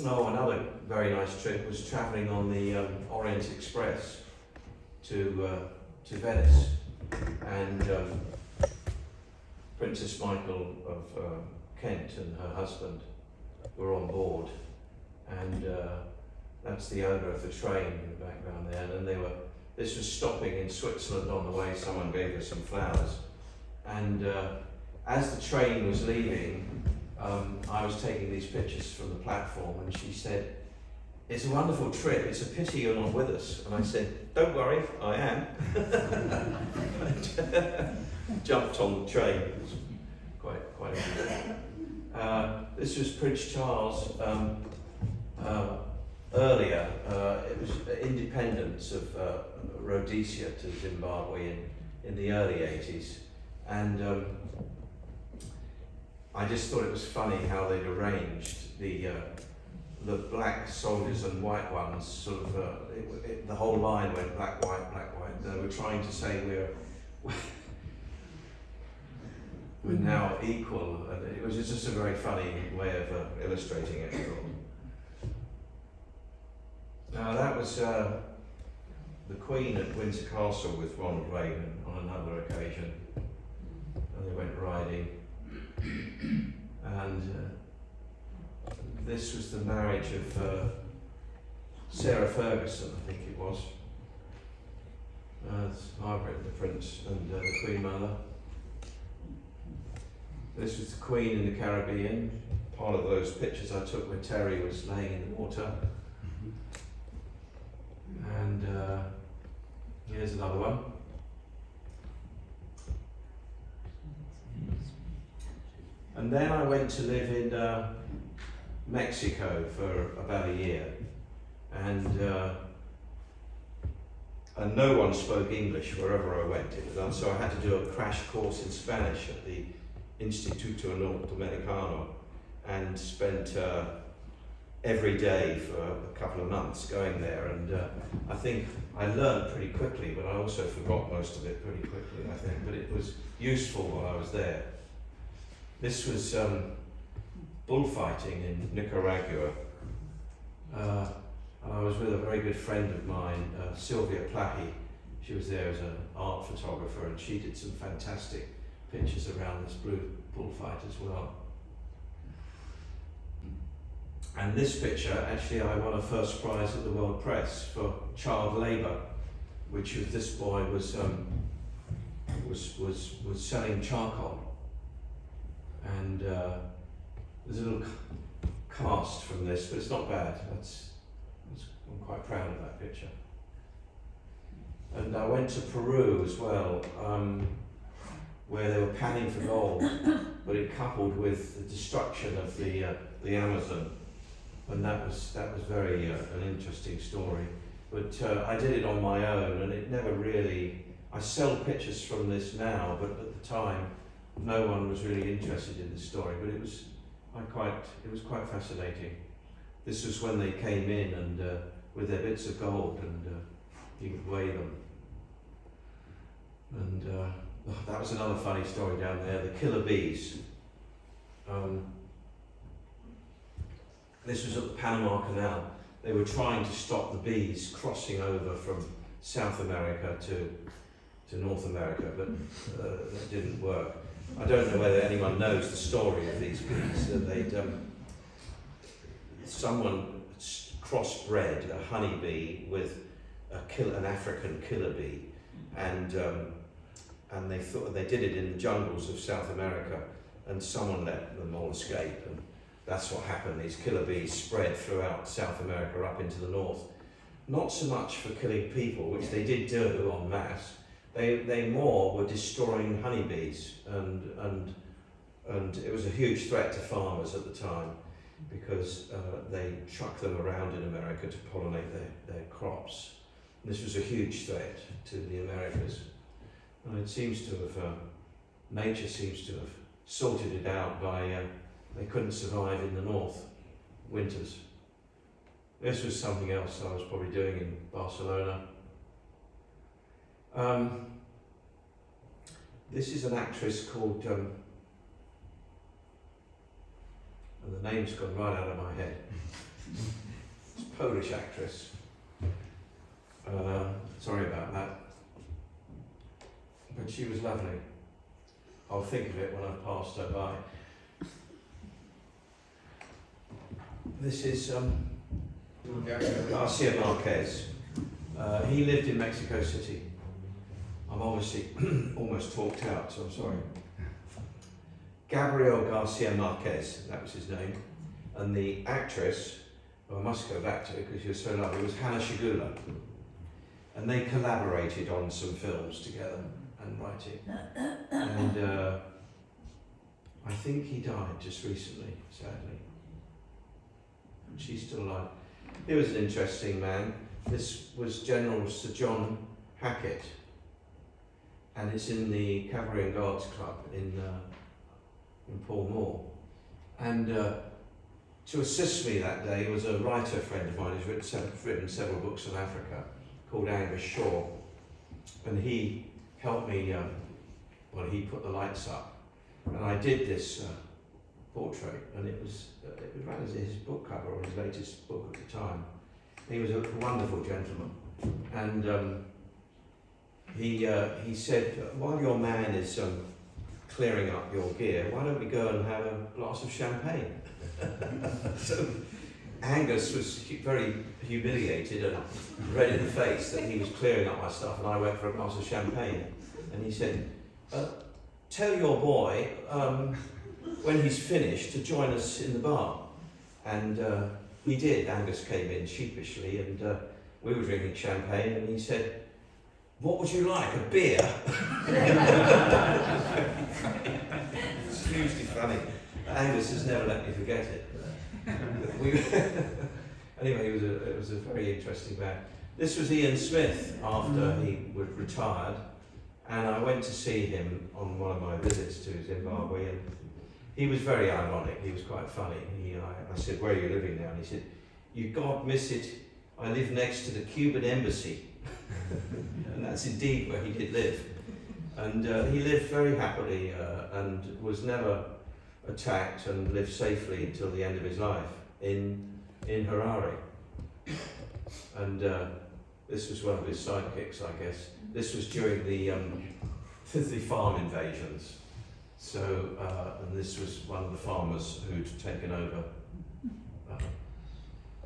no, another very nice trip was travelling on the um, Orient Express to uh, to Venice, and um, Princess Michael of uh, Kent and her husband were on board, and uh, that's the owner of the train in the background there. And then they were. This was stopping in Switzerland on the way. Someone gave her some flowers, and uh, as the train was leaving, um, I was taking these pictures from the platform, and she said, "It's a wonderful trip. It's a pity you're not with us." And I said, "Don't worry, I am." Jumped on the train. It was quite quite. Interesting. Uh, this was Prince Charles um, uh, earlier. Uh, it was the independence of uh, Rhodesia to Zimbabwe in, in the early 80s. And um, I just thought it was funny how they'd arranged the, uh, the black soldiers and white ones, sort of, uh, it, it, the whole line went black, white, black, white. They were trying to say we're we're now equal, and it was just a very funny way of uh, illustrating it. Now that was uh, the Queen at Windsor Castle with Ronald Reagan on another occasion, and they went riding, and uh, this was the marriage of uh, Sarah Ferguson, I think it was. Margaret, the Prince, and uh, the Queen Mother. This was the Queen in the Caribbean. Part of those pictures I took where Terry was laying in the water. And uh, here's another one. And then I went to live in uh, Mexico for about a year. And uh, and no one spoke English wherever I went. So I had to do a crash course in Spanish at the Instituto Norteamericano and spent uh, every day for a couple of months going there. And uh, I think I learned pretty quickly, but I also forgot most of it pretty quickly, I think. But it was useful while I was there. This was um, bullfighting in Nicaragua. Uh, and I was with a very good friend of mine, uh, Sylvia Plachy. She was there as an art photographer and she did some fantastic pictures around this blue bullfight as well. And this picture, actually, I won a first prize at the World Press for child labour, which was this boy was um, was was was selling charcoal, and uh, there's a little cast from this, but it's not bad. That's, that's I'm quite proud of that picture. And I went to Peru as well, um, where they were panning for gold, but it coupled with the destruction of the uh, the Amazon, and that was that was very uh, an interesting story. But uh, I did it on my own, and it never really. I sell pictures from this now, but at the time, no one was really interested in the story. But it was I quite it was quite fascinating. This was when they came in and uh, with their bits of gold, and uh, he would weigh them. And oh, that was another funny story down there. The killer bees. Um, this was at the Panama Canal. They were trying to stop the bees crossing over from South America to to North America, but uh, that didn't work. I don't know whether anyone knows the story of these bees. That they'd um, someone crossbred a honeybee with a kill, an African killer bee, and um, and they thought they did it in the jungles of South America, and someone let them all escape, that's what happened. These killer bees spread throughout South America up into the north. Not so much for killing people, which they did do en masse. They, they more were destroying honeybees, and, and, and it was a huge threat to farmers at the time because uh, they trucked them around in America to pollinate their, their crops. This was a huge threat to the Americas. And it seems to have, uh, nature seems to have sorted it out by uh, they couldn't survive in the north winters. This was something else I was probably doing in Barcelona. Um, this is an actress called, um, and the name's gone right out of my head. It's a Polish actress. Uh, sorry about that. But she was lovely. I'll think of it when I've passed her by. This is um, Garcia Marquez. Uh, he lived in Mexico City. I'm obviously almost talked out, so I'm sorry. Gabriel Garcia Marquez, that was his name. And the actress, who I must go back to because she was so lovely, was Hanna Schygulla. And they collaborated on some films together and writing. And uh, I think he died just recently, sadly. She's still alive. He was an interesting man. This was General Sir John Hackett, and it's in the Cavalry and Guards Club in uh, in Pall Mall. And uh, to assist me that day was a writer friend of mine who's written, sev- written several books on Africa, called Angus Shaw, and he helped me. Um, well, he put the lights up, and I did this uh, portrait, and it was uh, it ran as his book cover or his latest book at the time. He was a wonderful gentleman, and um, he uh, he said, while your man is um, clearing up your gear, why don't we go and have a glass of champagne? so Angus was very humiliated and red in the face that he was clearing up my stuff, and I went for a glass of champagne, and he said, uh, "Tell your boy." Um, when he's finished to join us in the bar. And uh, he did. Angus came in sheepishly and uh, we were drinking champagne and he said, What would you like? A beer? it's hugely funny. Angus has never let me forget it. We, anyway, he was a, it was a very interesting man. This was Ian Smith after he was retired, and I went to see him on one of my visits to Zimbabwe, and he was very ironic. He was quite funny. He, I, I said, "Where are you living now?" And he said, "You God miss it. I live next to the Cuban embassy," and that's indeed where he did live. And uh, he lived very happily uh, and was never attacked and lived safely until the end of his life in in Harare. And uh, this was one of his sidekicks, I guess. This was during the um, the farm invasions So, uh, and this was one of the farmers who'd taken over uh,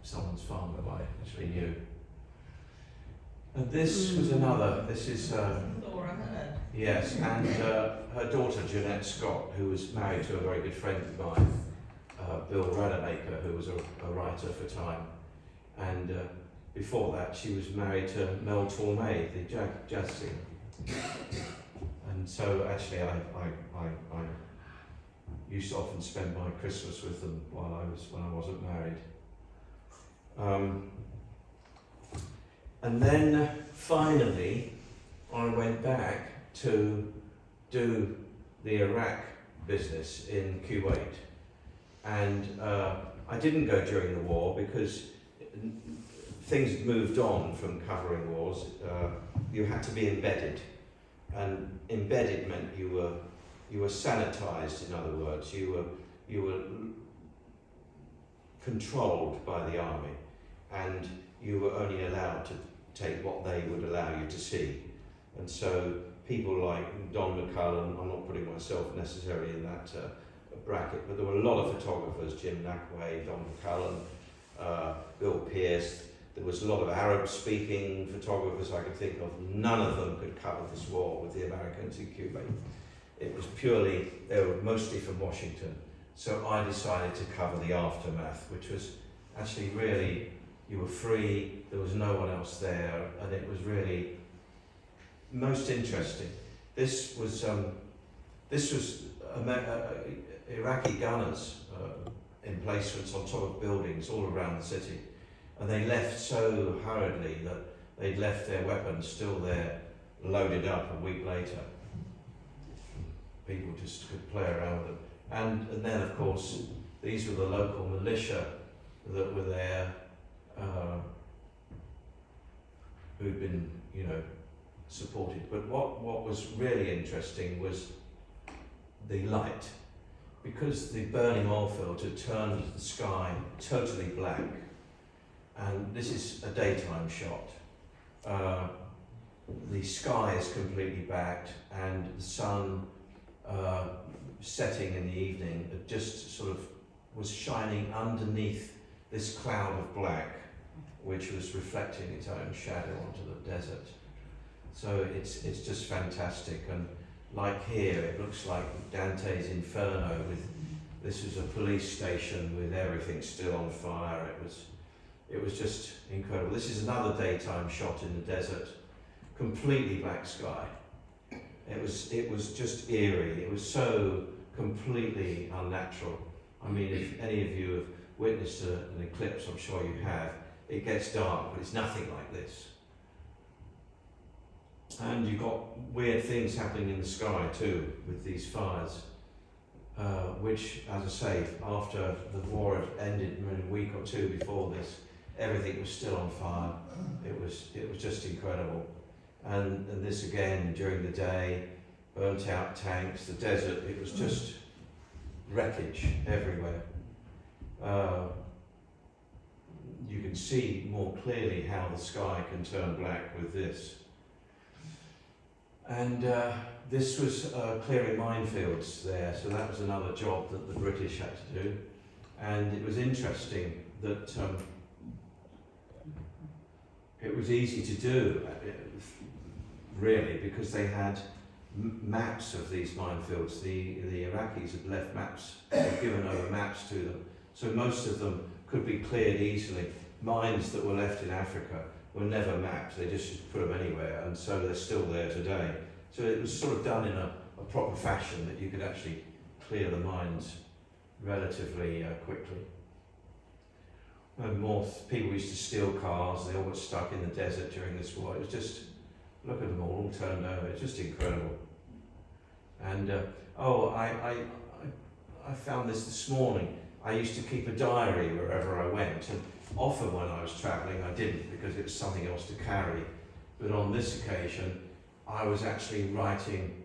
someone's farm that I actually knew. And this was another, this is, uh, Thora Hird. yes, and uh, her daughter Janette Scott, who was married to a very good friend of mine, uh, Bill Rademacher, who was a, a writer for Time. And uh, before that, she was married to Mel Torme, the jazz, jazz singer. And so actually, I, I, I, I used to often spend my Christmas with them while I was when I wasn't married. Um, and then finally, I went back to do the Iraq business in Kuwait, and uh, I didn't go during the war because things moved on from covering wars. Uh, you had to be embedded, and embedded meant you were you were sanitized. In other words, you were you were controlled by the army, and you were only allowed to take what they would allow you to see. And so people like Don McCullin, I'm not putting myself necessarily in that uh, bracket, but there were a lot of photographers, Jim Nachtwey, Don McCullin, uh, Bill Pierce, there was a lot of Arab speaking photographers I could think of. None of them could cover this war with the Americans in Cuba. It was purely, they were mostly from Washington. So I decided to cover the aftermath, which was actually really, you were free, there was no one else there, and it was really most interesting. This was, um, this was uh, Iraqi gunners uh, emplacements on top of buildings all around the city. And they left so hurriedly that they'd left their weapons still there, loaded up a week later. People just could play around with them. And, and then, of course, these were the local militia that were there, uh, who'd been, you know, supported. But what, what was really interesting was the light. Because the burning oil filter turned the sky totally black, and this is a daytime shot. Uh, the sky is completely backed, and the sun uh, setting in the evening it just sort of was shining underneath this cloud of black, which was reflecting its own shadow onto the desert. So it's it's just fantastic, and like here, it looks like Dante's Inferno. With this was a police station with everything still on fire. It was it was just incredible. This is another daytime shot in the desert, completely black sky. It was it was just eerie. It was so completely unnatural. I mean, if any of you have witnessed a, an eclipse, I'm sure you have. It gets dark, but it's nothing like this. And you've got weird things happening in the sky too with these fires, uh, which, as I say, after the war had ended, a week or two before this, everything was still on fire. It was it was just incredible. And and this again during the day, burnt out tanks, the desert. It was just wreckage everywhere. Uh, you can see more clearly how the sky can turn black with this. And uh, this was uh, clearing minefields there, so that was another job that the British had to do. And it was interesting that um, it was easy to do, uh, really, because they had maps of these minefields. The, the Iraqis had left maps, they'd given over maps to them. So most of them could be cleared easily. Mines that were left in Africa were never mapped, they just put them anywhere, and so they're still there today. So it was sort of done in a, a proper fashion that you could actually clear the mines relatively uh, quickly. More people used to steal cars, they all got stuck in the desert during this war. It was just, look at them all, all turned over, it's just incredible. And, uh, oh, I, I, I, found this this morning. I used to keep a diary wherever I went, and often when I was travelling I didn't because it was something else to carry. But on this occasion, I was actually writing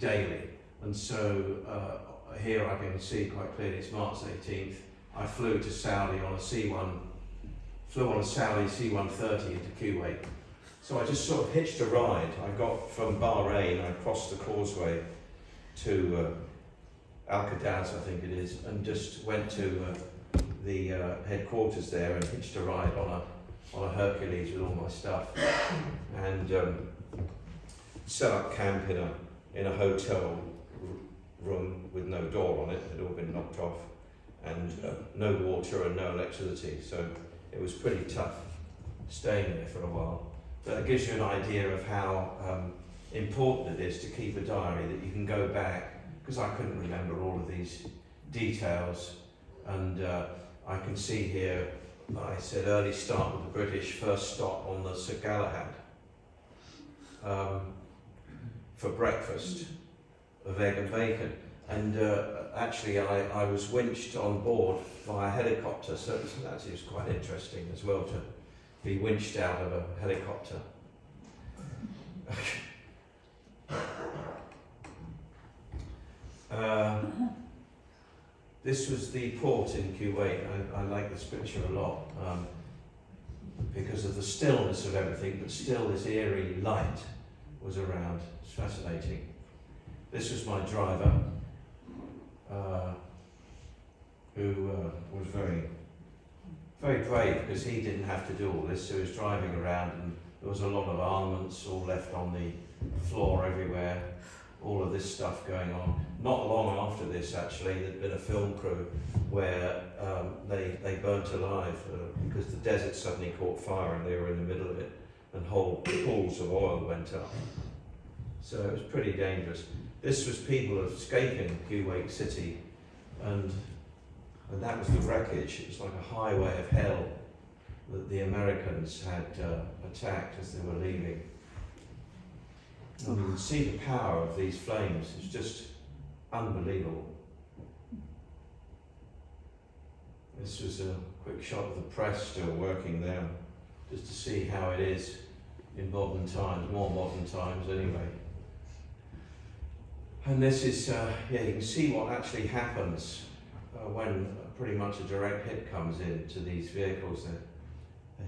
daily. And so uh, here I can see quite clearly it's March 18th. I flew to Saudi on a C1, flew on a Saudi C-130 into Kuwait. So I just sort of hitched a ride. I got from Bahrain, I crossed the causeway to uh, Alcatraz, I think it is, and just went to uh, the uh, headquarters there and hitched a ride on a on a Hercules with all my stuff, and um, set up camp in a in a hotel room with no door on it. It had all been knocked off, and uh, no water and no electricity. So it was pretty tough staying there for a while. But it gives you an idea of how um, important it is to keep a diary that you can go back because I couldn't remember all of these details, and uh, I can see here. I said early start with the British, first stop on the Sir Galahad um, for breakfast of egg and bacon. And uh, actually, I, I was winched on board via helicopter, so that was quite interesting as well to be winched out of a helicopter. uh, this was the port in Kuwait. I, I like this picture a lot um, because of the stillness of everything, but still this eerie light was around. It's fascinating. This was my driver, uh, who uh, was very, very brave because he didn't have to do all this. So he was driving around, and there was a lot of armaments all left on the floor everywhere. All of this stuff going on. Not long after this, actually, there'd been a film crew where um, they they burnt alive uh, because the desert suddenly caught fire and they were in the middle of it, and whole pools of oil went up. So it was pretty dangerous. This was people escaping Kuwait City, and and that was the wreckage. It was like a highway of hell that the Americans had uh, attacked as they were leaving. And you can see the power of these flames. It's just unbelievable. This was a quick shot of the press still working there, just to see how it is in modern times, more modern times anyway. And this is, uh, yeah, you can see what actually happens uh, when pretty much a direct hit comes in to these vehicles. They're,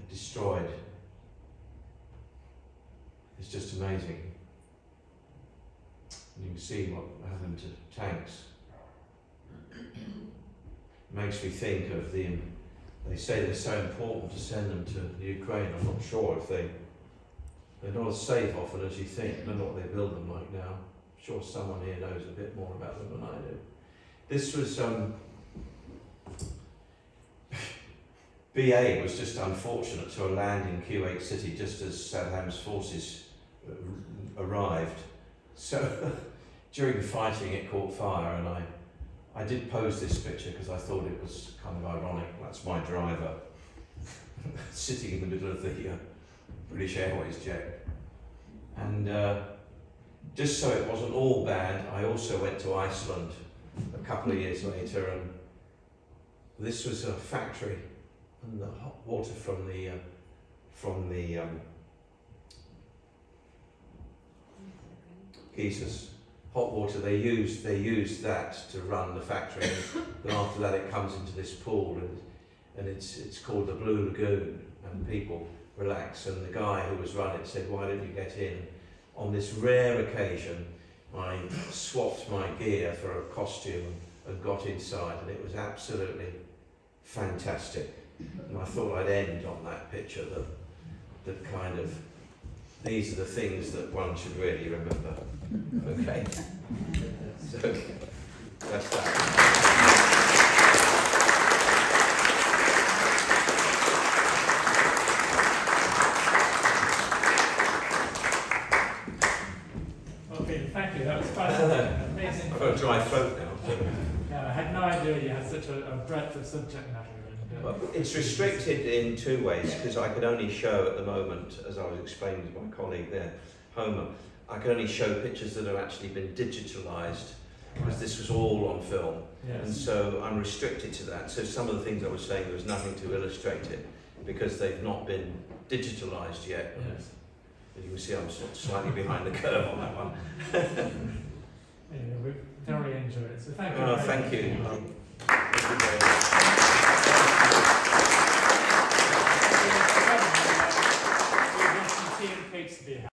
destroyed. It's just amazing. And you can see what happened to tanks. Makes me think of the. They say they're so important to send them to Ukraine. I'm not sure if they. They're not as safe often as you think. I don't what they build them like now. Sure someone here knows a bit more about them than I do. This was um, BA was just unfortunate to land in Kuwait City just as Saddam's forces uh, arrived. So during the fighting, it caught fire, and I, I did pose this picture because I thought it was kind of ironic. That's my driver sitting in the middle of the uh, British Airways jet. And uh, just so it wasn't all bad, I also went to Iceland a couple of years later, and this was a factory, and the hot water from the uh, from the um, hot water they used they used that to run the factory, and after that it comes into this pool, and and it's it's called the Blue Lagoon, and people relax. And the guy who was running it said, "Why didn't you get in?" On this rare occasion, I swapped my gear for a costume and got inside, and it was absolutely fantastic. And I thought I'd end on that picture that, that kind of, these are the things that one should really remember. Okay. So, that's that. Okay, thank you. That was fascinating. Amazing. I've got a dry throat now. Yeah, I had no such a, a breadth of subject matter. Well, it's restricted in two ways because I could only show at the moment, as I was explaining to my colleague there, Homer, I can only show pictures that have actually been digitalised because this was all on film. And so I'm restricted to that. So some of the things I was saying, there was nothing to illustrate it because they've not been digitalised yet. Yes. As you can see, I'm slightly behind the curve on that one. Anyway, we thoroughly enjoyed it. So thank you. Oh, thank you. Thank you.